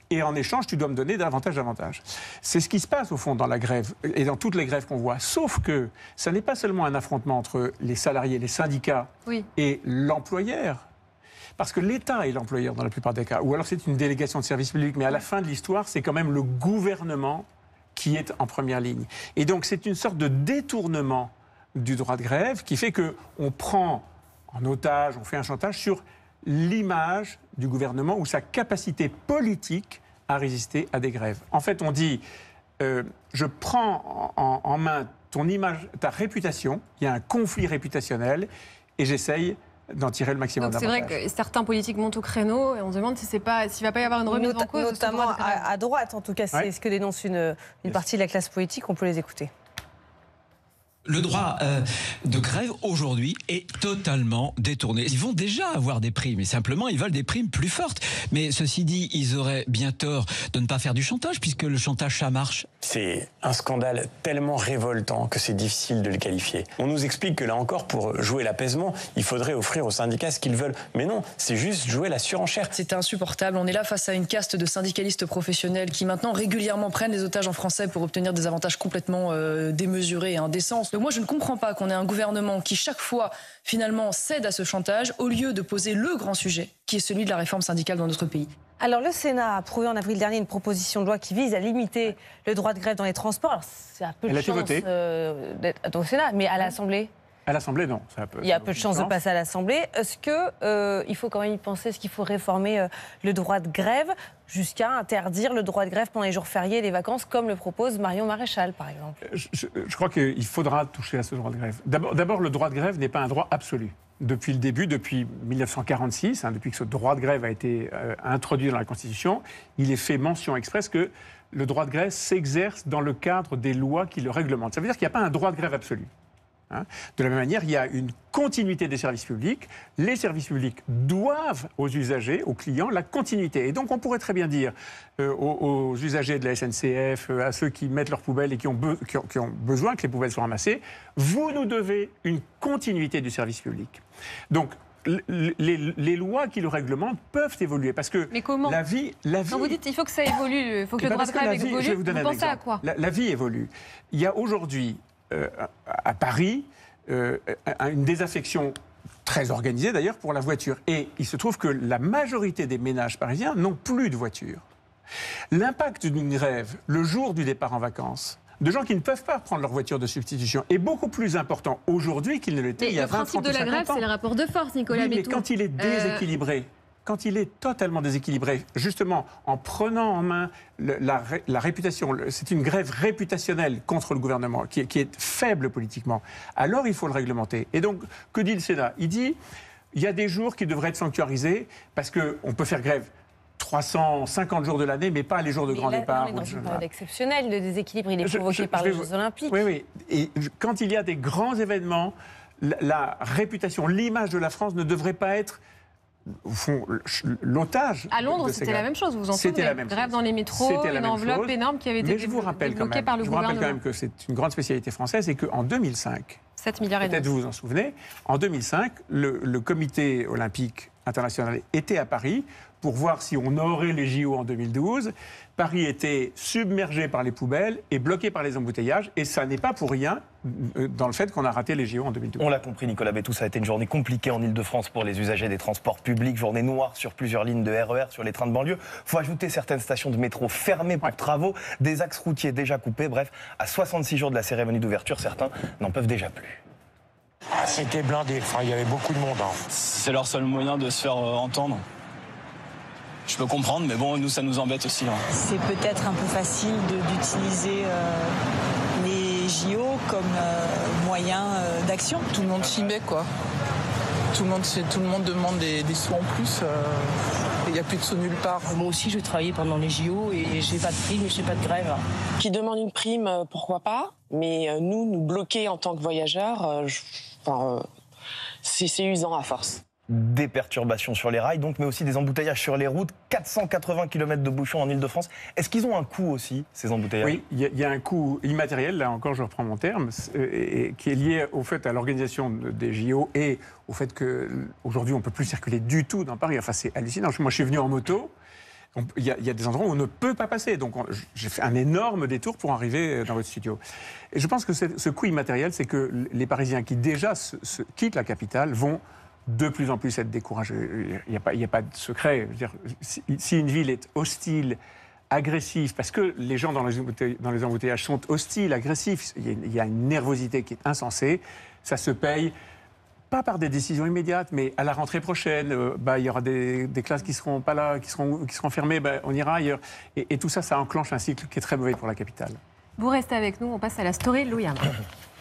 Et en échange, tu dois me donner davantage d'avantages. C'est ce qui se passe au fond dans la grève et dans toutes les grèves qu'on voit. Sauf que ça n'est pas seulement un affrontement entre les salariés, les syndicats Oui. et l'employeur. Parce que l'État est l'employeur dans la plupart des cas. Ou alors c'est une délégation de service public. Mais à la fin de l'histoire, c'est quand même le gouvernement qui est en première ligne. Et donc c'est une sorte de détournement du droit de grève qui fait que on prend en otage, on fait un chantage sur l'image du gouvernement ou sa capacité politique à résister à des grèves. En fait, on dit euh, je prends en, main ton image, ta réputation, il y a un conflit réputationnel et j'essaye d'en tirer le maximum Donc c'est vrai que certains politiques montent au créneau et on se demande si c'est pas s'il va pas y avoir une remise en cause de ce notamment droit de grève. à, à droite, en tout cas, c'est Ouais. ce que dénonce une, une partie de la classe politique. On peut les écouter. Le droit euh, de grève aujourd'hui est totalement détourné. Ils vont déjà avoir des primes, mais simplement ils veulent des primes plus fortes. Mais ceci dit, ils auraient bien tort de ne pas faire du chantage, puisque le chantage ça marche. C'est un scandale tellement révoltant que c'est difficile de le qualifier. On nous explique que là encore, pour jouer l'apaisement, il faudrait offrir aux syndicats ce qu'ils veulent. Mais non, c'est juste jouer la surenchère. C'est insupportable. On est là face à une caste de syndicalistes professionnels qui maintenant régulièrement prennent les otages en français pour obtenir des avantages complètement euh, démesurés et indécents. Donc moi, je ne comprends pas qu'on ait un gouvernement qui chaque fois finalement cède à ce chantage au lieu de poser le grand sujet qui est celui de la réforme syndicale dans notre pays. Alors, le Sénat a approuvé en avril dernier une proposition de loi qui vise à limiter le droit de grève dans les transports. Alors, c'est un peu Elle de a été chance votée. euh, d'être au Sénat, mais à l'Assemblée À l'Assemblée, non. Ça peut- Il y a peu de chances de passer à l'Assemblée. Est-ce que euh, il faut quand même y penser Est-ce qu'il faut réformer euh, le droit de grève jusqu'à interdire le droit de grève pendant les jours fériés et les vacances, comme le propose Marion Maréchal, par exemple? Je, je- je crois qu'il faudra toucher à ce droit de grève. D'abord, d'abord, le droit de grève n'est pas un droit absolu. Depuis le début, depuis 1946, hein, depuis que ce droit de grève a été euh, introduit dans la Constitution, il est fait mention expresse que le droit de grève s'exerce dans le cadre des lois qui le réglementent. Ça veut dire qu'il n'y a pas un droit de grève absolu. Hein. De la même manière, il y a une continuité des services publics. Les services publics doivent aux usagers, aux clients, la continuité. Et donc, on pourrait très bien dire euh, aux, aux usagers de la SNCF, euh, à ceux qui mettent leurs poubelles et qui ont, be- qui ont- qui ont besoin que les poubelles soient ramassées, vous nous devez une continuité du service public. Donc, les, les lois qui le réglementent peuvent évoluer parce que Mais comment la vie, la vie Quand vous dites il faut que ça évolue, il faut que eh le ben, droit de grève évolue, je vais vous donner un pensez à quoi? La, la vie évolue. Il y a aujourd'hui, à à Paris, euh, une désaffection très organisée d'ailleurs pour la voiture. Et il se trouve que la majorité des ménages parisiens n'ont plus de voiture. L'impact d'une grève le jour du départ en vacances de gens qui ne peuvent pas prendre leur voiture de substitution est beaucoup plus important aujourd'hui qu'il ne l'était il y a le 20, principe 30 de ou la 50 grève, ans. c'est le rapport de force, Nicolas Oui, mais quand il est Euh, déséquilibré, quand il est totalement déséquilibré, justement en prenant en main le- la, ré- la réputation, c'est une grève réputationnelle contre le gouvernement qui est, qui est faible politiquement, alors il faut le réglementer. Et donc, que dit le Sénat? Il dit il y a des jours qui devraient être sanctuarisés parce qu'on peut faire grève 350 jours de l'année, mais pas les jours de Mais grand là, départ. on est ou dans de- une période exceptionnelle. Le déséquilibre, il est Je- provoqué je- par je les Jeux Olympiques. Oui, oui. Et quand il y a des grands événements, la, la réputation, l'image de la France ne devrait pas être au fond, l'otage. À Londres, c'était la même chose, vous vous en C'était souvenez la même Grève chose. dans les métros, la une enveloppe chose. énorme qui avait été Mais je vous rappelle quand débloquée même, par le je vous rappelle quand même que c'est une grande spécialité française et qu'en 2005, 7 milliards et peut-être vous vous en souvenez, en 2005, le, le comité olympique international était à Paris pour voir si on aurait les JO en 2012. Paris était submergé par les poubelles et bloqué par les embouteillages. Et ça n'est pas pour rien euh, dans le fait qu'on a raté les JO en 2012. On l'a compris, Nicolas Bétou, ça a été une journée compliquée en Ile-de-France pour les usagers des transports publics, journée noire sur plusieurs lignes de RER, sur les trains de banlieue. faut ajouter certaines stations de métro fermées pour travaux, des axes routiers déjà coupés. Bref, à 66 jours de la cérémonie d'ouverture, certains n'en peuvent déjà plus. Ah, C'était blindé, enfin, il y avait beaucoup de monde. hein. C'est leur seul moyen de se faire euh, entendre. Je peux comprendre, mais bon, nous, ça nous embête aussi. hein. C'est peut-être un peu facile de- d'utiliser euh, les JO comme euh, moyen euh, d'action. Tout le monde s'y met, quoi. Tout le monde, tout le monde demande des, des sous en plus. euh, et Il n'y a plus de sous nulle part. Moi aussi, je travaillais pendant les JO et j'ai pas de prime et j'ai pas de grève. Qui demande une prime, euh, pourquoi pas Mais euh, nous, nous bloquer en tant que voyageurs, euh, je- enfin, euh, c'est c'est usant à force. Des perturbations sur les rails, donc, mais aussi des embouteillages sur les routes. 480 km de bouchons en Ile-de-France. Est-ce qu'ils ont un coût aussi, ces embouteillages? Oui, il y, a- un coût immatériel, là encore je reprends mon terme, et qui est lié au fait à l'organisation de- des JO et au fait qu'aujourd'hui on ne peut plus circuler du tout dans Paris. Enfin c'est hallucinant. Moi je suis venu en moto. Il y, a, des endroits où on ne peut pas passer. Donc, on- j'ai fait un énorme détour pour arriver dans votre studio. Et je pense que ce coût immatériel, c'est que les Parisiens qui déjà quittent la capitale vont de plus en plus être découragés. Il n'y a, pas- il y a pas de secret. Je veux dire, si, si une ville est hostile, agressive, parce que les gens dans les, embouteil- dans les embouteillages sont hostiles, agressifs, il y, a, il y a une nervosité qui est insensée, ça se paye pas par des décisions immédiates, mais à la rentrée prochaine, euh, bah, il y aura des, des classes qui seront pas là, qui seront, qui seront fermées, bah, on ira ailleurs. Et, et tout ça, ça enclenche un cycle qui est très mauvais pour la capitale. Vous restez avec nous, on passe à la story de Louis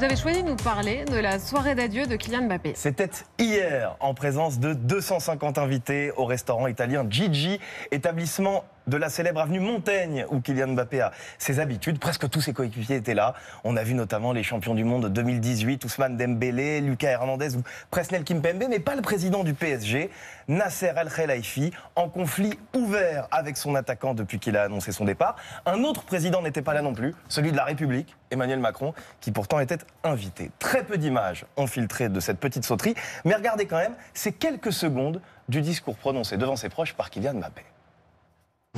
Vous avez choisi de nous parler de la soirée d'adieu de Kylian Mbappé. C'était hier, en présence de 250 invités au restaurant italien Gigi, établissement de la célèbre avenue Montaigne, où Kylian Mbappé a ses habitudes. Presque tous ses coéquipiers étaient là. On a vu notamment les champions du monde 2018, Ousmane Dembélé, Lucas Hernandez ou Presnel Kimpembe, mais pas le président du PSG, Nasser El Khelaifi, en conflit ouvert avec son attaquant depuis qu'il a annoncé son départ. Un autre président n'était pas là non plus, celui de la République, Emmanuel Macron, qui pourtant était invité. Très peu d'images ont filtré de cette petite sauterie, mais regardez quand même ces quelques secondes du discours prononcé devant ses proches par Kylian Mbappé.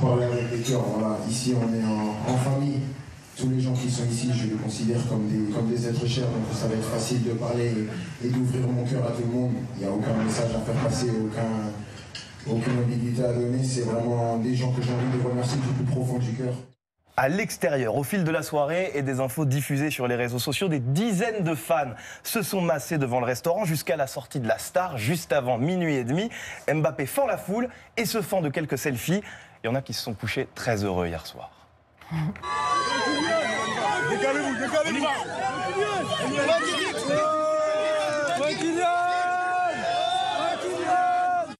Parler avec les cœurs, voilà. Ici, on est en, famille. Tous les gens qui sont ici, je les considère comme des, comme des êtres chers, donc ça va être facile de parler et, d'ouvrir mon cœur à tout le monde. Il n'y a aucun message à faire passer, aucun, aucune ambiguïté à donner. C'est vraiment des gens que j'ai envie de remercier du plus profond du cœur. à l'extérieur. Au fil de la soirée et des infos diffusées sur les réseaux sociaux, des dizaines de fans se sont massés devant le restaurant jusqu'à la sortie de la star, juste avant minuit et demi. Mbappé fend la foule et se fend de quelques selfies. Il y en a qui se sont couchés très heureux hier soir. Décalez-vous, décalez-vous.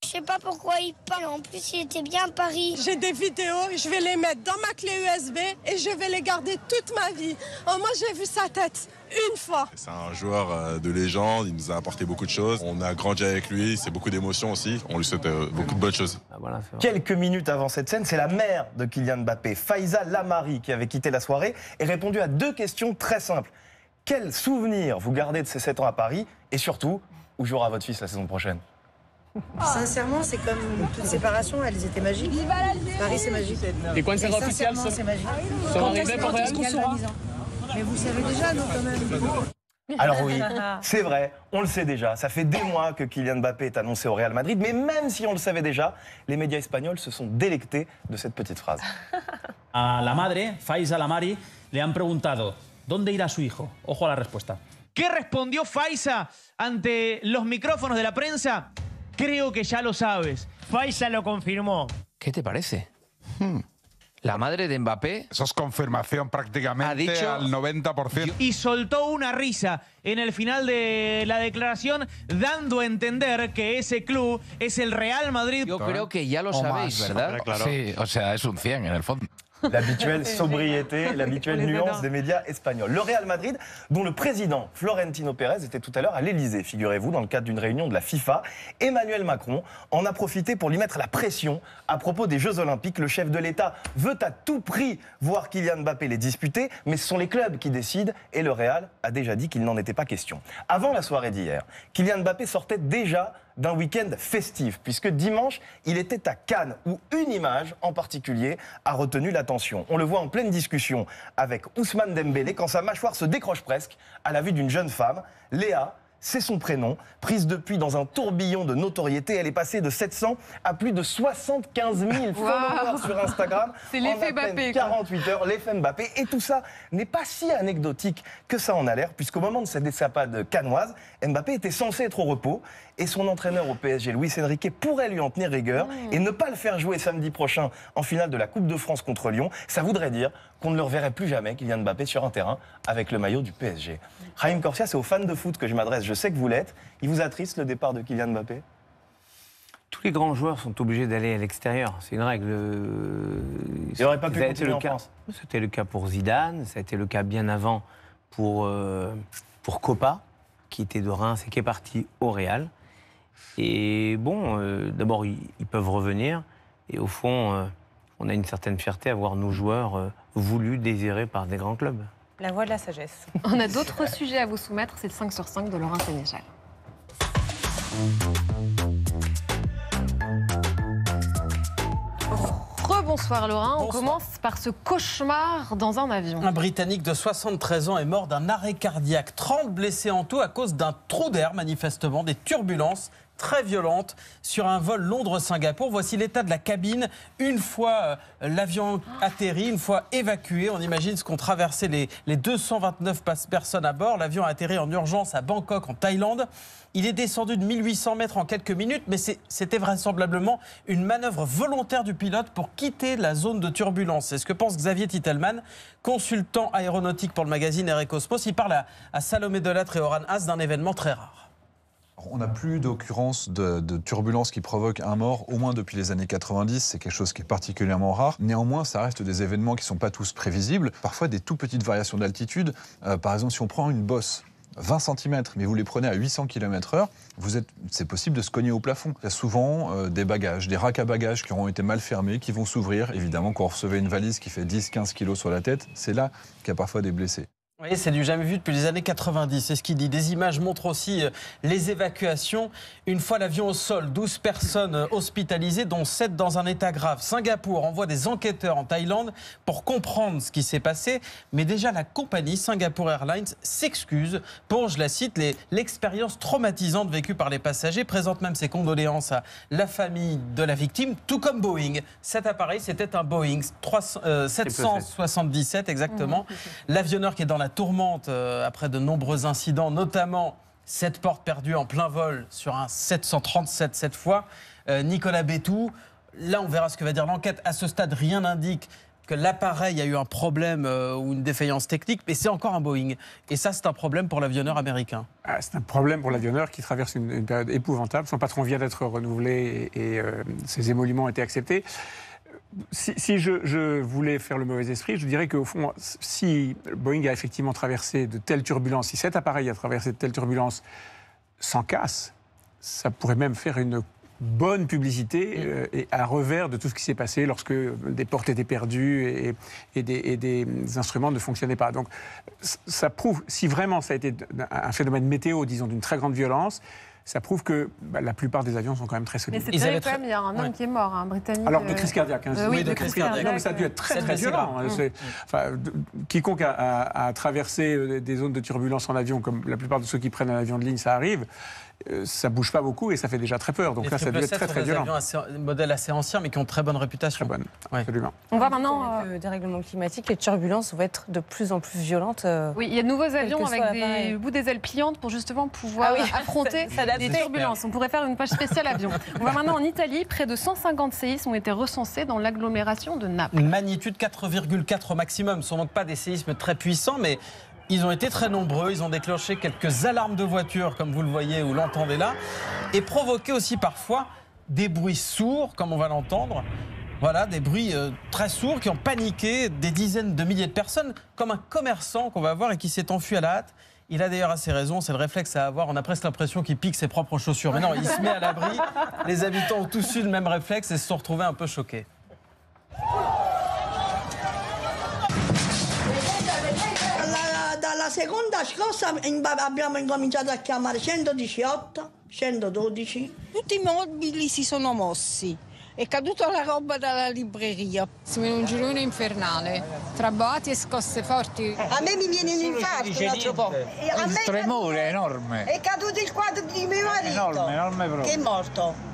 Je sais pas pourquoi il parle. En plus, il était bien à Paris. J'ai des vidéos, je vais les mettre dans ma clé USB et je vais les garder toute ma vie. Oh, moi, j'ai vu sa tête une fois. C'est un joueur euh, de légende, il nous a apporté beaucoup de choses. On a grandi avec lui, c'est beaucoup d'émotions aussi. On lui souhaite euh, beaucoup de bonnes choses. Quelques minutes avant cette scène, c'est la mère de Kylian Mbappé, Faiza Lamari, qui avait quitté la soirée et répondu à deux questions très simples. Quel souvenir vous gardez de ces 7 ans à Paris Et surtout, où jouera votre fils la saison prochaine? Sincèrement, c'est comme toute séparation, elles étaient magiques. Paris, c'est magique. Et quand c'est officiel, c'est magique. ça va Quand arriver est-ce- qu'on saura Mais vous le savez déjà, non, quand même Alors oui, c'est vrai, on le sait déjà. Ça fait des mois que Kylian Mbappé est annoncé au Real Madrid, mais même si on le savait déjà, les médias espagnols se sont délectés de cette petite phrase. A la madre, Faiza Lamari, le han preguntado, ¿dónde irá su hijo? Ojo a la respuesta. ¿Qué respondió Faiza ante los micrófonos de la prensa? Creo que ya lo sabes. Faiza lo confirmó. ¿Qué te parece? Hmm. La madre de Mbappé. Eso es confirmación prácticamente Ha dicho- al 90%. Y soltó una risa en el final de la declaración, dando a entender que ese club es el Real Madrid. Yo creo que ya lo sabéis, ¿verdad? Sí, o sea, es un 100 en el fondo. L'habituelle sobriété, l'habituelle nuance adore. des médias espagnols. Le Real Madrid, dont le président Florentino Pérez était tout à l'heure à l'Elysée, figurez-vous, dans le cadre d'une réunion de la FIFA. Emmanuel Macron en a profité pour lui mettre la pression à propos des Jeux Olympiques. Le chef de l'État veut à tout prix voir Kylian Mbappé les disputer, mais ce sont les clubs qui décident et le Real a déjà dit qu'il n'en était pas question. Avant la soirée d'hier, Kylian Mbappé sortait déjà d'un week-end festif, puisque dimanche, il était à Cannes, où une image en particulier a retenu l'attention. On le voit en pleine discussion avec Ousmane Dembélé, quand sa mâchoire se décroche presque à la vue d'une jeune femme, Léa. C'est son prénom. Prise depuis dans un tourbillon de notoriété, elle est passée de 700 à plus de 75 000 followers sur Instagram. C'est l'effet Mbappé, quoi. 48 heures, l'effet Mbappé. Et tout ça n'est pas si anecdotique que ça en a l'air, puisqu'au moment de cette escapade canoise, Mbappé était censé être au repos. Et son entraîneur au PSG, Luis Enrique, pourrait lui en tenir rigueur et ne pas le faire jouer samedi prochain en finale de la Coupe de France contre Lyon. Ça voudrait dire qu'on ne le reverrait plus jamais, Kylian Mbappé, sur un terrain avec le maillot du PSG. Raïm Corsia, c'est aux fans de foot que je m'adresse. Je sais que vous l'êtes. Il vous attriste le départ de Kylian Mbappé? Tous les grands joueurs sont obligés d'aller à l'extérieur. C'est une règle. Il n'aurait pas pu continuer le en cas. France. C'était le cas pour Zidane, ça a été le cas bien avant pour, euh, pour Copa, qui était de Reims et qui est parti au Real. Et bon, euh, d'abord, ils, ils peuvent revenir. Et au fond, euh, on a une certaine fierté à voir nos joueurs voulus, désirés par des grands clubs. La voix de la sagesse. On a d'autres sujets à vous soumettre, c'est le 5 sur 5 de Laurent Sénéchal. Rebonsoir Laurent, on commence par ce cauchemar dans un avion. Un Britannique de 73 ans est mort d'un arrêt cardiaque. 30 blessés en tout à cause d'un trou d'air, manifestement, des turbulences très violentes sur un vol Londres-Singapour. Voici l'état de la cabine une fois euh, l'avion atterri, une fois évacué. On imagine ce qu'ont traversé les, les 229 pas- personnes à bord. L'avion a atterri en urgence à Bangkok, en Thaïlande. Il est descendu de 1800 mètres en quelques minutes, mais c'était vraisemblablement une manœuvre volontaire du pilote pour quitter la zone de turbulence. C'est ce que pense Xavier Titelman, consultant aéronautique pour le magazine Air Cosmos. Il parle à, à Salomé Delattre et Oran Haas d'un événement très rare. On n'a plus d'occurrence de, de turbulences qui provoquent un mort, au moins depuis les années 90. C'est quelque chose qui est particulièrement rare. Néanmoins, ça reste des événements qui ne sont pas tous prévisibles. Parfois, des tout petites variations d'altitude. Euh, par exemple, si on prend une bosse, 20 cm, mais vous les prenez à 800 km/h, vous êtes, c'est possible de se cogner au plafond. Il y a souvent euh, des bagages, des racks à bagages qui auront été mal fermés, qui vont s'ouvrir. Évidemment, quand vous recevez une valise qui fait 10-15 kg sur la tête, c'est là qu'il y a parfois des blessés. Oui, c'est du jamais vu depuis les années 90, c'est ce qu'il dit. Des images montrent aussi euh, les évacuations. Une fois l'avion au sol, 12 personnes euh, hospitalisées, dont 7 dans un état grave. Singapour envoie des enquêteurs en Thaïlande pour comprendre ce qui s'est passé. Mais déjà, la compagnie Singapore Airlines s'excuse pour, je la cite, l'expérience traumatisante vécue par les passagers. Présente même ses condoléances à la famille de la victime, tout comme Boeing. Cet appareil, c'était un Boeing 300, euh, 777 exactement. L'avionneur qui est dans la tourmente euh, après de nombreux incidents, notamment cette porte perdue en plein vol sur un 737 cette fois. Euh, Nicolas Bétou, là on verra ce que va dire l'enquête. À ce stade, rien n'indique que l'appareil a eu un problème euh, ou une défaillance technique, mais c'est encore un Boeing. Et ça, c'est un problème pour l'avionneur américain. Ah, c'est un problème pour l'avionneur qui traverse une, période épouvantable. Son patron vient d'être renouvelé et, ses émoluments ont été acceptés. Si, si je, je voulais faire le mauvais esprit, je dirais qu'au fond, si Boeing a effectivement traversé de telles turbulences, si cet appareil a traversé de telles turbulences sans casse, ça pourrait même faire une bonne publicité euh, et à revers de tout ce qui s'est passé lorsque des portes étaient perdues et, et des, et des instruments ne fonctionnaient pas. Donc ça prouve, si vraiment ça a été un phénomène météo, disons, d'une très grande violence, ça prouve que bah, la plupart des avions sont quand même très Mais solides. c'est terrible quand même, il y a un homme qui est mort, un Britannique. Alors, de euh, crise cardiaque. hein, euh, oui, de crise cardiaque. Non, mais ça a dû être très, C'est très violent. hein, c'est- enfin, de- quiconque a, a- a traversé euh, des zones de turbulence en avion, comme la plupart de ceux qui prennent un avion de ligne, ça arrive, euh, ça bouge pas beaucoup et ça fait déjà très peur. Donc Les là, ça a dû être 777 très, très des violent. avions assez, modèles assez anciens, mais qui ont très bonne réputation. Très bonne, absolument. On va maintenant. Avec le dérèglement climatique, les turbulences vont être de plus en plus violentes. euh, Oui, il y a de nouveaux avions avec des bouts des ailes pliantes pour justement pouvoir Ah oui, affronter des turbulences. On pourrait faire une page spéciale avion. On va maintenant en Italie. Près de 150 séismes ont été recensés dans l'agglomération de Naples. Une magnitude 4,4 au maximum. Ce ne sont donc pas des séismes très puissants, mais ils ont été très nombreux. Ils ont déclenché quelques alarmes de voitures, comme vous le voyez ou l'entendez là, et provoqué aussi parfois des bruits sourds, comme on va l'entendre. Voilà, des bruits euh, très sourds qui ont paniqué des dizaines de milliers de personnes, comme un commerçant qu'on va voir et qui s'est enfui à la hâte. Il a d'ailleurs assez raison, c'est le réflexe à avoir. On a presque l'impression qu'il pique ses propres chaussures. Mais non, il se met à l'abri. Les habitants ont tous eu le même réflexe et se sont retrouvés un peu choqués. Seconda scossa abbiamo incominciato a chiamare 118, 112. Tutti i mobili si sono mossi. È caduta la roba dalla libreria. Siamo in un girone infernale, tra boati e scosse forti. A me mi viene un infarto un altro po'. A me tremore è enorme. è caduto il quadro di mio marito. Enorme, enorme proprio. Che è morto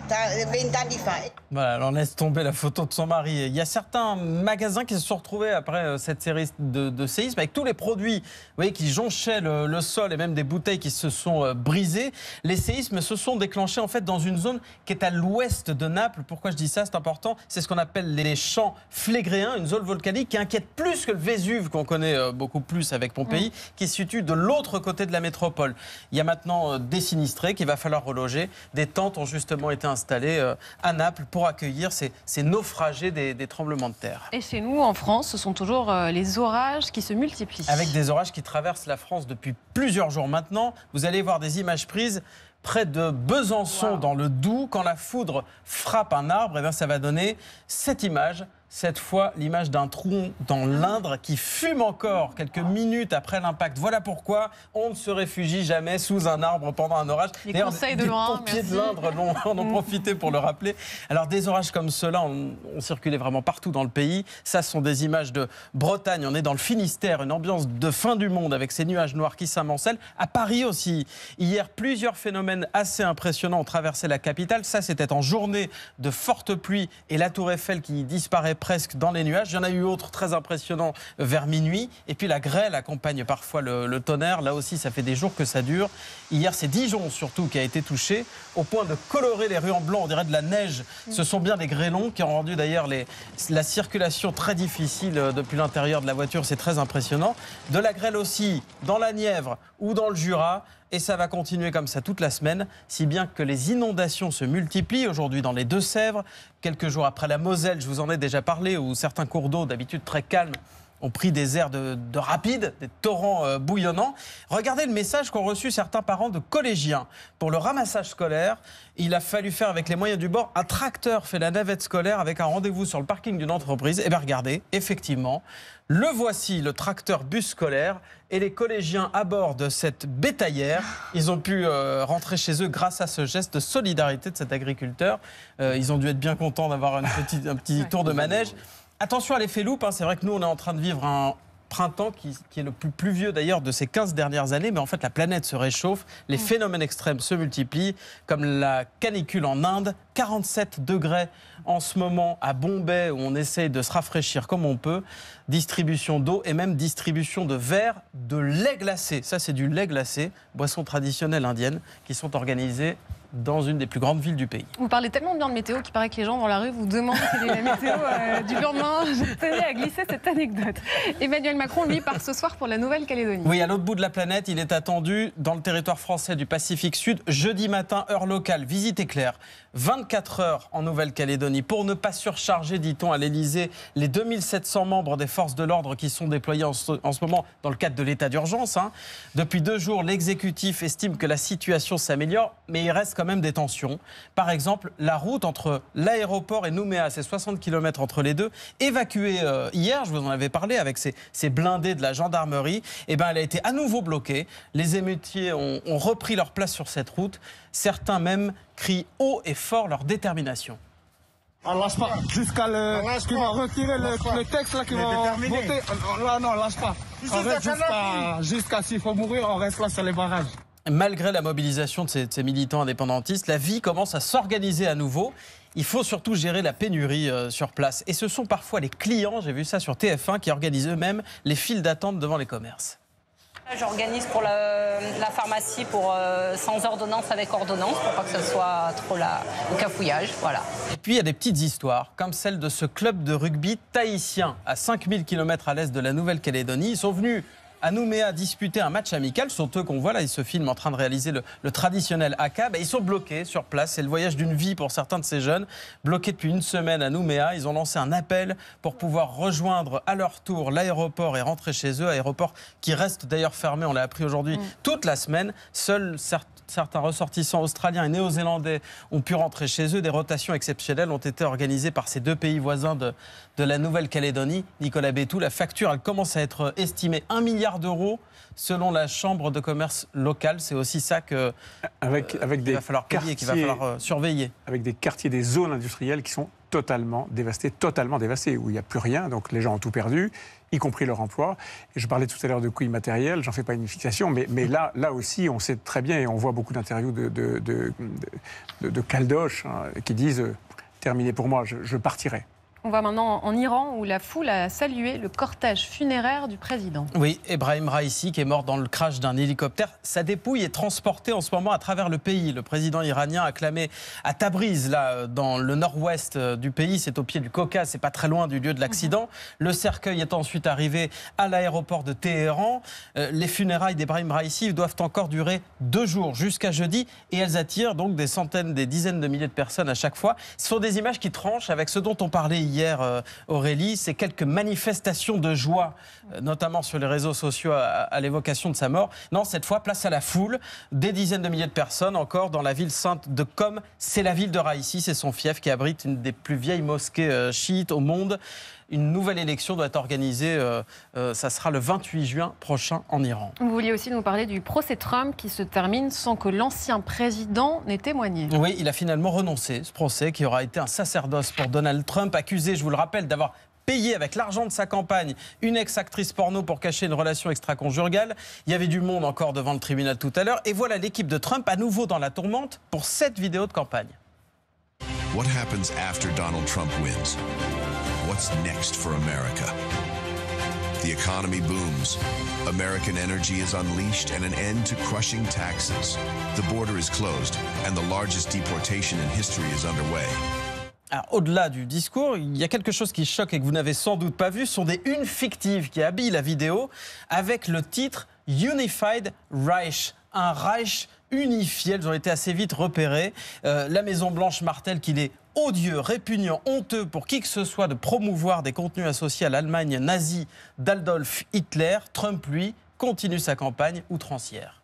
vent'anni fa. Voilà, on laisse tomber la photo de son mari. Il y a certains magasins qui se sont retrouvés après euh, cette série de, de séismes avec tous les produits vous voyez, qui jonchaient le, le sol et même des bouteilles qui se sont euh, brisées. Les séismes se sont déclenchés en fait dans une zone qui est à l'ouest de Naples. Pourquoi je dis ça C'est important. C'est ce qu'on appelle les champs flégréens, une zone volcanique qui inquiète plus que le Vésuve qu'on connaît euh, beaucoup plus avec Pompéi, qui se situe de l'autre côté de la métropole. Il y a maintenant euh, des sinistrés qu'il va falloir reloger. Des tentes ont justement été installées euh, à Naples pour accueillir ces, ces naufragés des, des tremblements de terre. Et chez nous, en France, ce sont toujours les orages qui se multiplient. Avec des orages qui traversent la France depuis plusieurs jours maintenant. Vous allez voir des images prises près de Besançon, dans le Doubs. Quand la foudre frappe un arbre, eh bien, ça va donner cette image. Cette fois, l'image d'un tronc dans l'Indre qui fume encore quelques minutes après l'impact. Voilà pourquoi on ne se réfugie jamais sous un arbre pendant un orage. Les conseils de loin, pompiers de l'Indre en ont profité pour le rappeler. Alors des orages comme ceux-là ont, circulé vraiment partout dans le pays. Ça, ce sont des images de Bretagne. On est dans le Finistère, une ambiance de fin du monde avec ces nuages noirs qui s'amoncellent. À Paris aussi, hier, plusieurs phénomènes assez impressionnants ont traversé la capitale. Ça, c'était en journée de fortes pluies et la Tour Eiffel qui disparaît presque dans les nuages. Il y en a eu autres très impressionnants vers minuit. Et puis la grêle accompagne parfois le, le tonnerre. Là aussi, ça fait des jours que ça dure. Hier, c'est Dijon surtout qui a été touché au point de colorer les rues en blanc. On dirait de la neige. Ce sont bien des grêlons qui ont rendu d'ailleurs la circulation très difficile euh, depuis l'intérieur de la voiture. C'est très impressionnant. De la grêle aussi dans la Nièvre ou dans le Jura. Et ça va continuer comme ça toute la semaine, si bien que les inondations se multiplient aujourd'hui dans les Deux-Sèvres. Quelques jours après la Moselle, je vous en ai déjà parlé, où certains cours d'eau, d'habitude très calmes, ont pris des airs de, de rapide, des torrents euh, bouillonnants. Regardez le message qu'ont reçu certains parents de collégiens. Pour le ramassage scolaire, il a fallu faire avec les moyens du bord. Un tracteur fait la navette scolaire avec un rendez-vous sur le parking d'une entreprise. Et bien regardez, effectivement, le voici, le tracteur bus scolaire. Et les collégiens à bord de cette bétaillère, ils ont pu euh, rentrer chez eux grâce à ce geste de solidarité de cet agriculteur. Euh, ils ont dû être bien contents d'avoir un petit, un petit tour de manège. Attention à l'effet loupe, hein. c'est vrai que nous on est en train de vivre un printemps qui, qui est le plus pluvieux d'ailleurs de ces 15 dernières années, mais en fait la planète se réchauffe, les phénomènes extrêmes se multiplient, comme la canicule en Inde, 47 degrés en ce moment à Bombay où on essaye de se rafraîchir comme on peut, distribution d'eau et même distribution de verre de lait glacé. Ça c'est du lait glacé, boisson traditionnelle indienne, qui sont organisées dans une des plus grandes villes du pays. Vous parlez tellement bien de météo qu'il paraît que les gens dans la rue vous demandent quelle est la météo euh, du lendemain. Je tenais à glisser cette anecdote. Emmanuel Macron, lui, part ce soir pour la Nouvelle-Calédonie. Oui, à l'autre bout de la planète, il est attendu dans le territoire français du Pacifique Sud, jeudi matin, heure locale. Visite éclair. 24 heures en Nouvelle-Calédonie pour ne pas surcharger, dit-on, à l'Elysée, les 2700 membres des forces de l'ordre qui sont déployés en ce, en ce moment dans le cadre de l'état d'urgence. hein. Depuis deux jours, l'exécutif estime que la situation s'améliore, mais il reste quand même des tensions. Par exemple, la route entre l'aéroport et Nouméa, c'est 60 km entre les deux, évacuée euh, hier, je vous en avais parlé, avec ces, ces blindés de la gendarmerie, eh ben, elle a été à nouveau bloquée. Les émeutiers ont, ont repris leur place sur cette route. Certains même crient haut et fort leur détermination. On lâche pas. Jusqu'à le. qui va retirer le, le texte là, qui va voter. Là, non, lâche pas. On reste jusqu'à. Jusqu'à s'il faut mourir, on reste là sur les barrages. Malgré la mobilisation de ces, de ces militants indépendantistes, la vie commence à s'organiser à nouveau. Il faut surtout gérer la pénurie euh, sur place. Et ce sont parfois les clients, j'ai vu ça sur TF1, qui organisent eux-mêmes les files d'attente devant les commerces. J'organise pour la, la pharmacie pour euh, sans ordonnance avec ordonnance pour pas que ce soit trop la, le cafouillage. Voilà. Et puis il y a des petites histoires, comme celle de ce club de rugby tahitien à 5000 km à l'est de la Nouvelle-Calédonie. Ils sont venus à Nouméa disputer un match amical. Ce sont eux qu'on voit là, ils se filment en train de réaliser le, le traditionnel haka. Ben, ils sont bloqués sur place. C'est le voyage d'une vie pour certains de ces jeunes. Bloqués depuis une semaine à Nouméa, ils ont lancé un appel pour pouvoir rejoindre à leur tour l'aéroport et rentrer chez eux. Aéroport qui reste d'ailleurs fermé, on l'a appris aujourd'hui, toute la semaine. Seuls cer- certains ressortissants australiens et néo-zélandais ont pu rentrer chez eux. Des rotations exceptionnelles ont été organisées par ces deux pays voisins de, la Nouvelle-Calédonie. Nicolas Bétou, la facture, elle commence à être estimée 1 milliard d'euros selon la Chambre de commerce locale. C'est aussi ça que, avec, avec qu'il des va falloir payer, qu'il va falloir euh, surveiller. Avec des quartiers, des zones industrielles qui sont totalement dévastées, totalement dévastées, où il n'y a plus rien, donc les gens ont tout perdu, y compris leur emploi. Et je parlais tout à l'heure de coûts immatériels, j'en fais pas une fixation, mais, mais là, là aussi, on sait très bien, et on voit beaucoup d'interviews de, de, de, de- de Caldoche hein, qui disent euh, Terminé pour moi, je, je partirai. On va maintenant en Iran où la foule a salué le cortège funéraire du président. Oui, Ebrahim Raisi, qui est mort dans le crash d'un hélicoptère. Sa dépouille est transportée en ce moment à travers le pays. Le président iranien acclamé à Tabriz, là, dans le nord-ouest euh, du pays. C'est au pied du Caucase, c'est pas très loin du lieu de l'accident. Le cercueil est ensuite arrivé à l'aéroport de Téhéran. Euh, les funérailles d'Ebrahim Raisi doivent encore durer deux jours, jusqu'à jeudi. Et elles attirent donc des centaines, des dizaines de milliers de personnes à chaque fois. Ce sont des images qui tranchent avec ce dont on parlait hier, euh, Aurélie. C'est quelques manifestations de joie, euh, notamment sur les réseaux sociaux à, à l'évocation de sa mort. Non, cette fois, place à la foule. Des dizaines de milliers de personnes encore dans la ville sainte de Qom. C'est la ville de Raïssi, c'est son fief qui abrite une des plus vieilles mosquées euh, chiites au monde. Une nouvelle élection doit être organisée, euh, euh, ça sera le 28 juin prochain en Iran. Vous vouliez aussi nous parler du procès Trump qui se termine sans que l'ancien président n'ait témoigné. Oui, il a finalement renoncé, ce procès qui aura été un sacerdoce pour Donald Trump, accusé, je vous le rappelle, d'avoir payé avec l'argent de sa campagne une ex-actrice porno pour cacher une relation extra-conjugale. Il y avait du monde encore devant le tribunal tout à l'heure. Et voilà l'équipe de Trump à nouveau dans la tourmente pour cette vidéo de campagne. What happens after Donald Trump wins? Next for America? The economy booms. American energy is unleashed and an end to crushing taxes. The border is closed and the largest deportation in history is underway. Alors, au-delà du discours, il y a quelque chose qui choque et que vous n'avez sans doute pas vu. Ce sont des unes fictives qui habillent la vidéo avec le titre Unified Reich. Un Reich unifié. Elles ont été assez vite repérées. Euh, la Maison-Blanche martèle qu'il est odieux, répugnant, honteux pour qui que ce soit de promouvoir des contenus associés à l'Allemagne nazie d'Adolf Hitler. Trump, lui, continue sa campagne outrancière.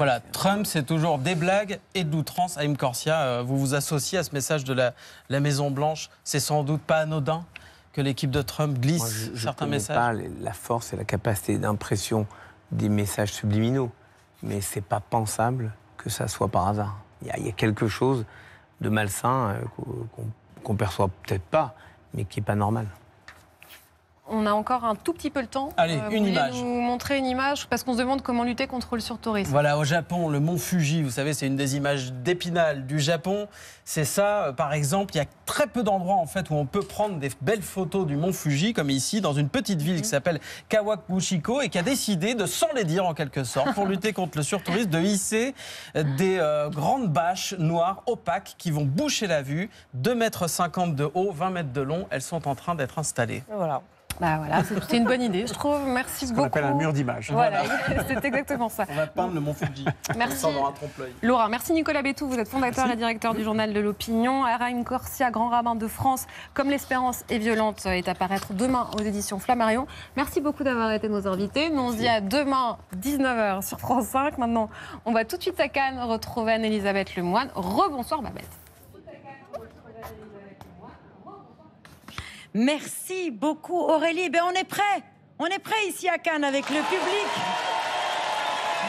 Voilà, Trump, c'est toujours des blagues et de l'outrance. Aïm Corsia, euh, vous vous associez à ce message de la, la Maison-Blanche. C'est sans doute pas anodin que l'équipe de Trump glisse Moi, je- je certains messages. pas la force et la capacité d'impression des messages subliminaux, mais c'est pas pensable que ça soit par hasard. Il y a, il y a quelque chose de malsain euh, qu'on qu'on perçoit peut-être pas, mais qui est pas normal. On a encore un tout petit peu le temps. Allez, vous une image. nous montrer une image parce qu'on se demande comment lutter contre le surtourisme. Voilà, au Japon, le mont Fuji, vous savez, c'est une des images d'épinal du Japon. C'est ça, euh, par exemple, il y a très peu d'endroits en fait où on peut prendre des belles photos du mont Fuji, comme ici, dans une petite ville qui s'appelle Kawaguchiko et qui a décidé de, sans les dire en quelque sorte, pour lutter contre le surtourisme, de hisser euh, des euh, grandes bâches noires opaques qui vont boucher la vue, 2,50 mètres de haut, 20 mètres de long. Elles sont en train d'être installées. Voilà. Bah voilà, c'est une bonne idée, je trouve. Merci Ce beaucoup. appelle un mur d'image. Voilà, c'est exactement ça. On va peindre le mont Fuji. Merci. Sans avoir un trompe-l'œil. Laura, merci Nicolas Bétou, vous êtes fondateur et directeur du journal de l'opinion. Araïm Corsia, grand rabbin de France, comme l'espérance est violente, est à paraître demain aux éditions Flammarion. Merci beaucoup d'avoir été nos invités. Nous on se dit à demain, 19h sur France 5. Maintenant, on va tout de suite à Cannes retrouver Anne-Elisabeth Lemoine. Rebonsoir Babette. Merci beaucoup Aurélie. Ben, on est prêt. On est prêt ici à Cannes avec le public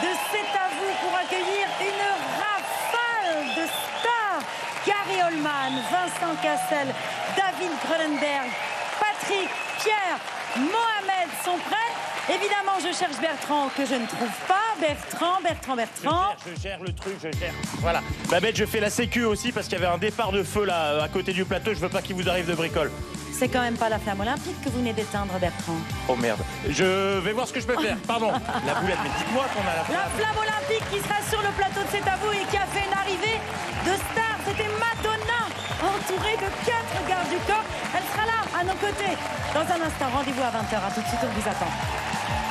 de C'est à vous pour accueillir une rafale de stars. Gary Oldman, Vincent Cassel, David Cronenberg, Patrick, Pierre, Mohamed sont prêts? Évidemment, je cherche Bertrand que je ne trouve pas. Bertrand, Bertrand, Bertrand. Je gère le truc, je gère. Voilà. Babette, je fais la sécu aussi parce qu'il y avait un départ de feu là à côté du plateau. Je veux pas qu'il vous arrive de bricole. C'est quand même pas la flamme olympique que vous venez d'éteindre, Bertrand. Oh merde. Je vais voir ce que je peux faire. Pardon. La boulette, mais dites-moi qu'on a la La flamme olympique qui sera sur le plateau de C'est à vous et qui a fait une arrivée de star. Entourée de quatre gardes du corps. Elle sera là, à nos côtés. Dans un instant, rendez-vous à 20h. À tout de suite, on vous attend.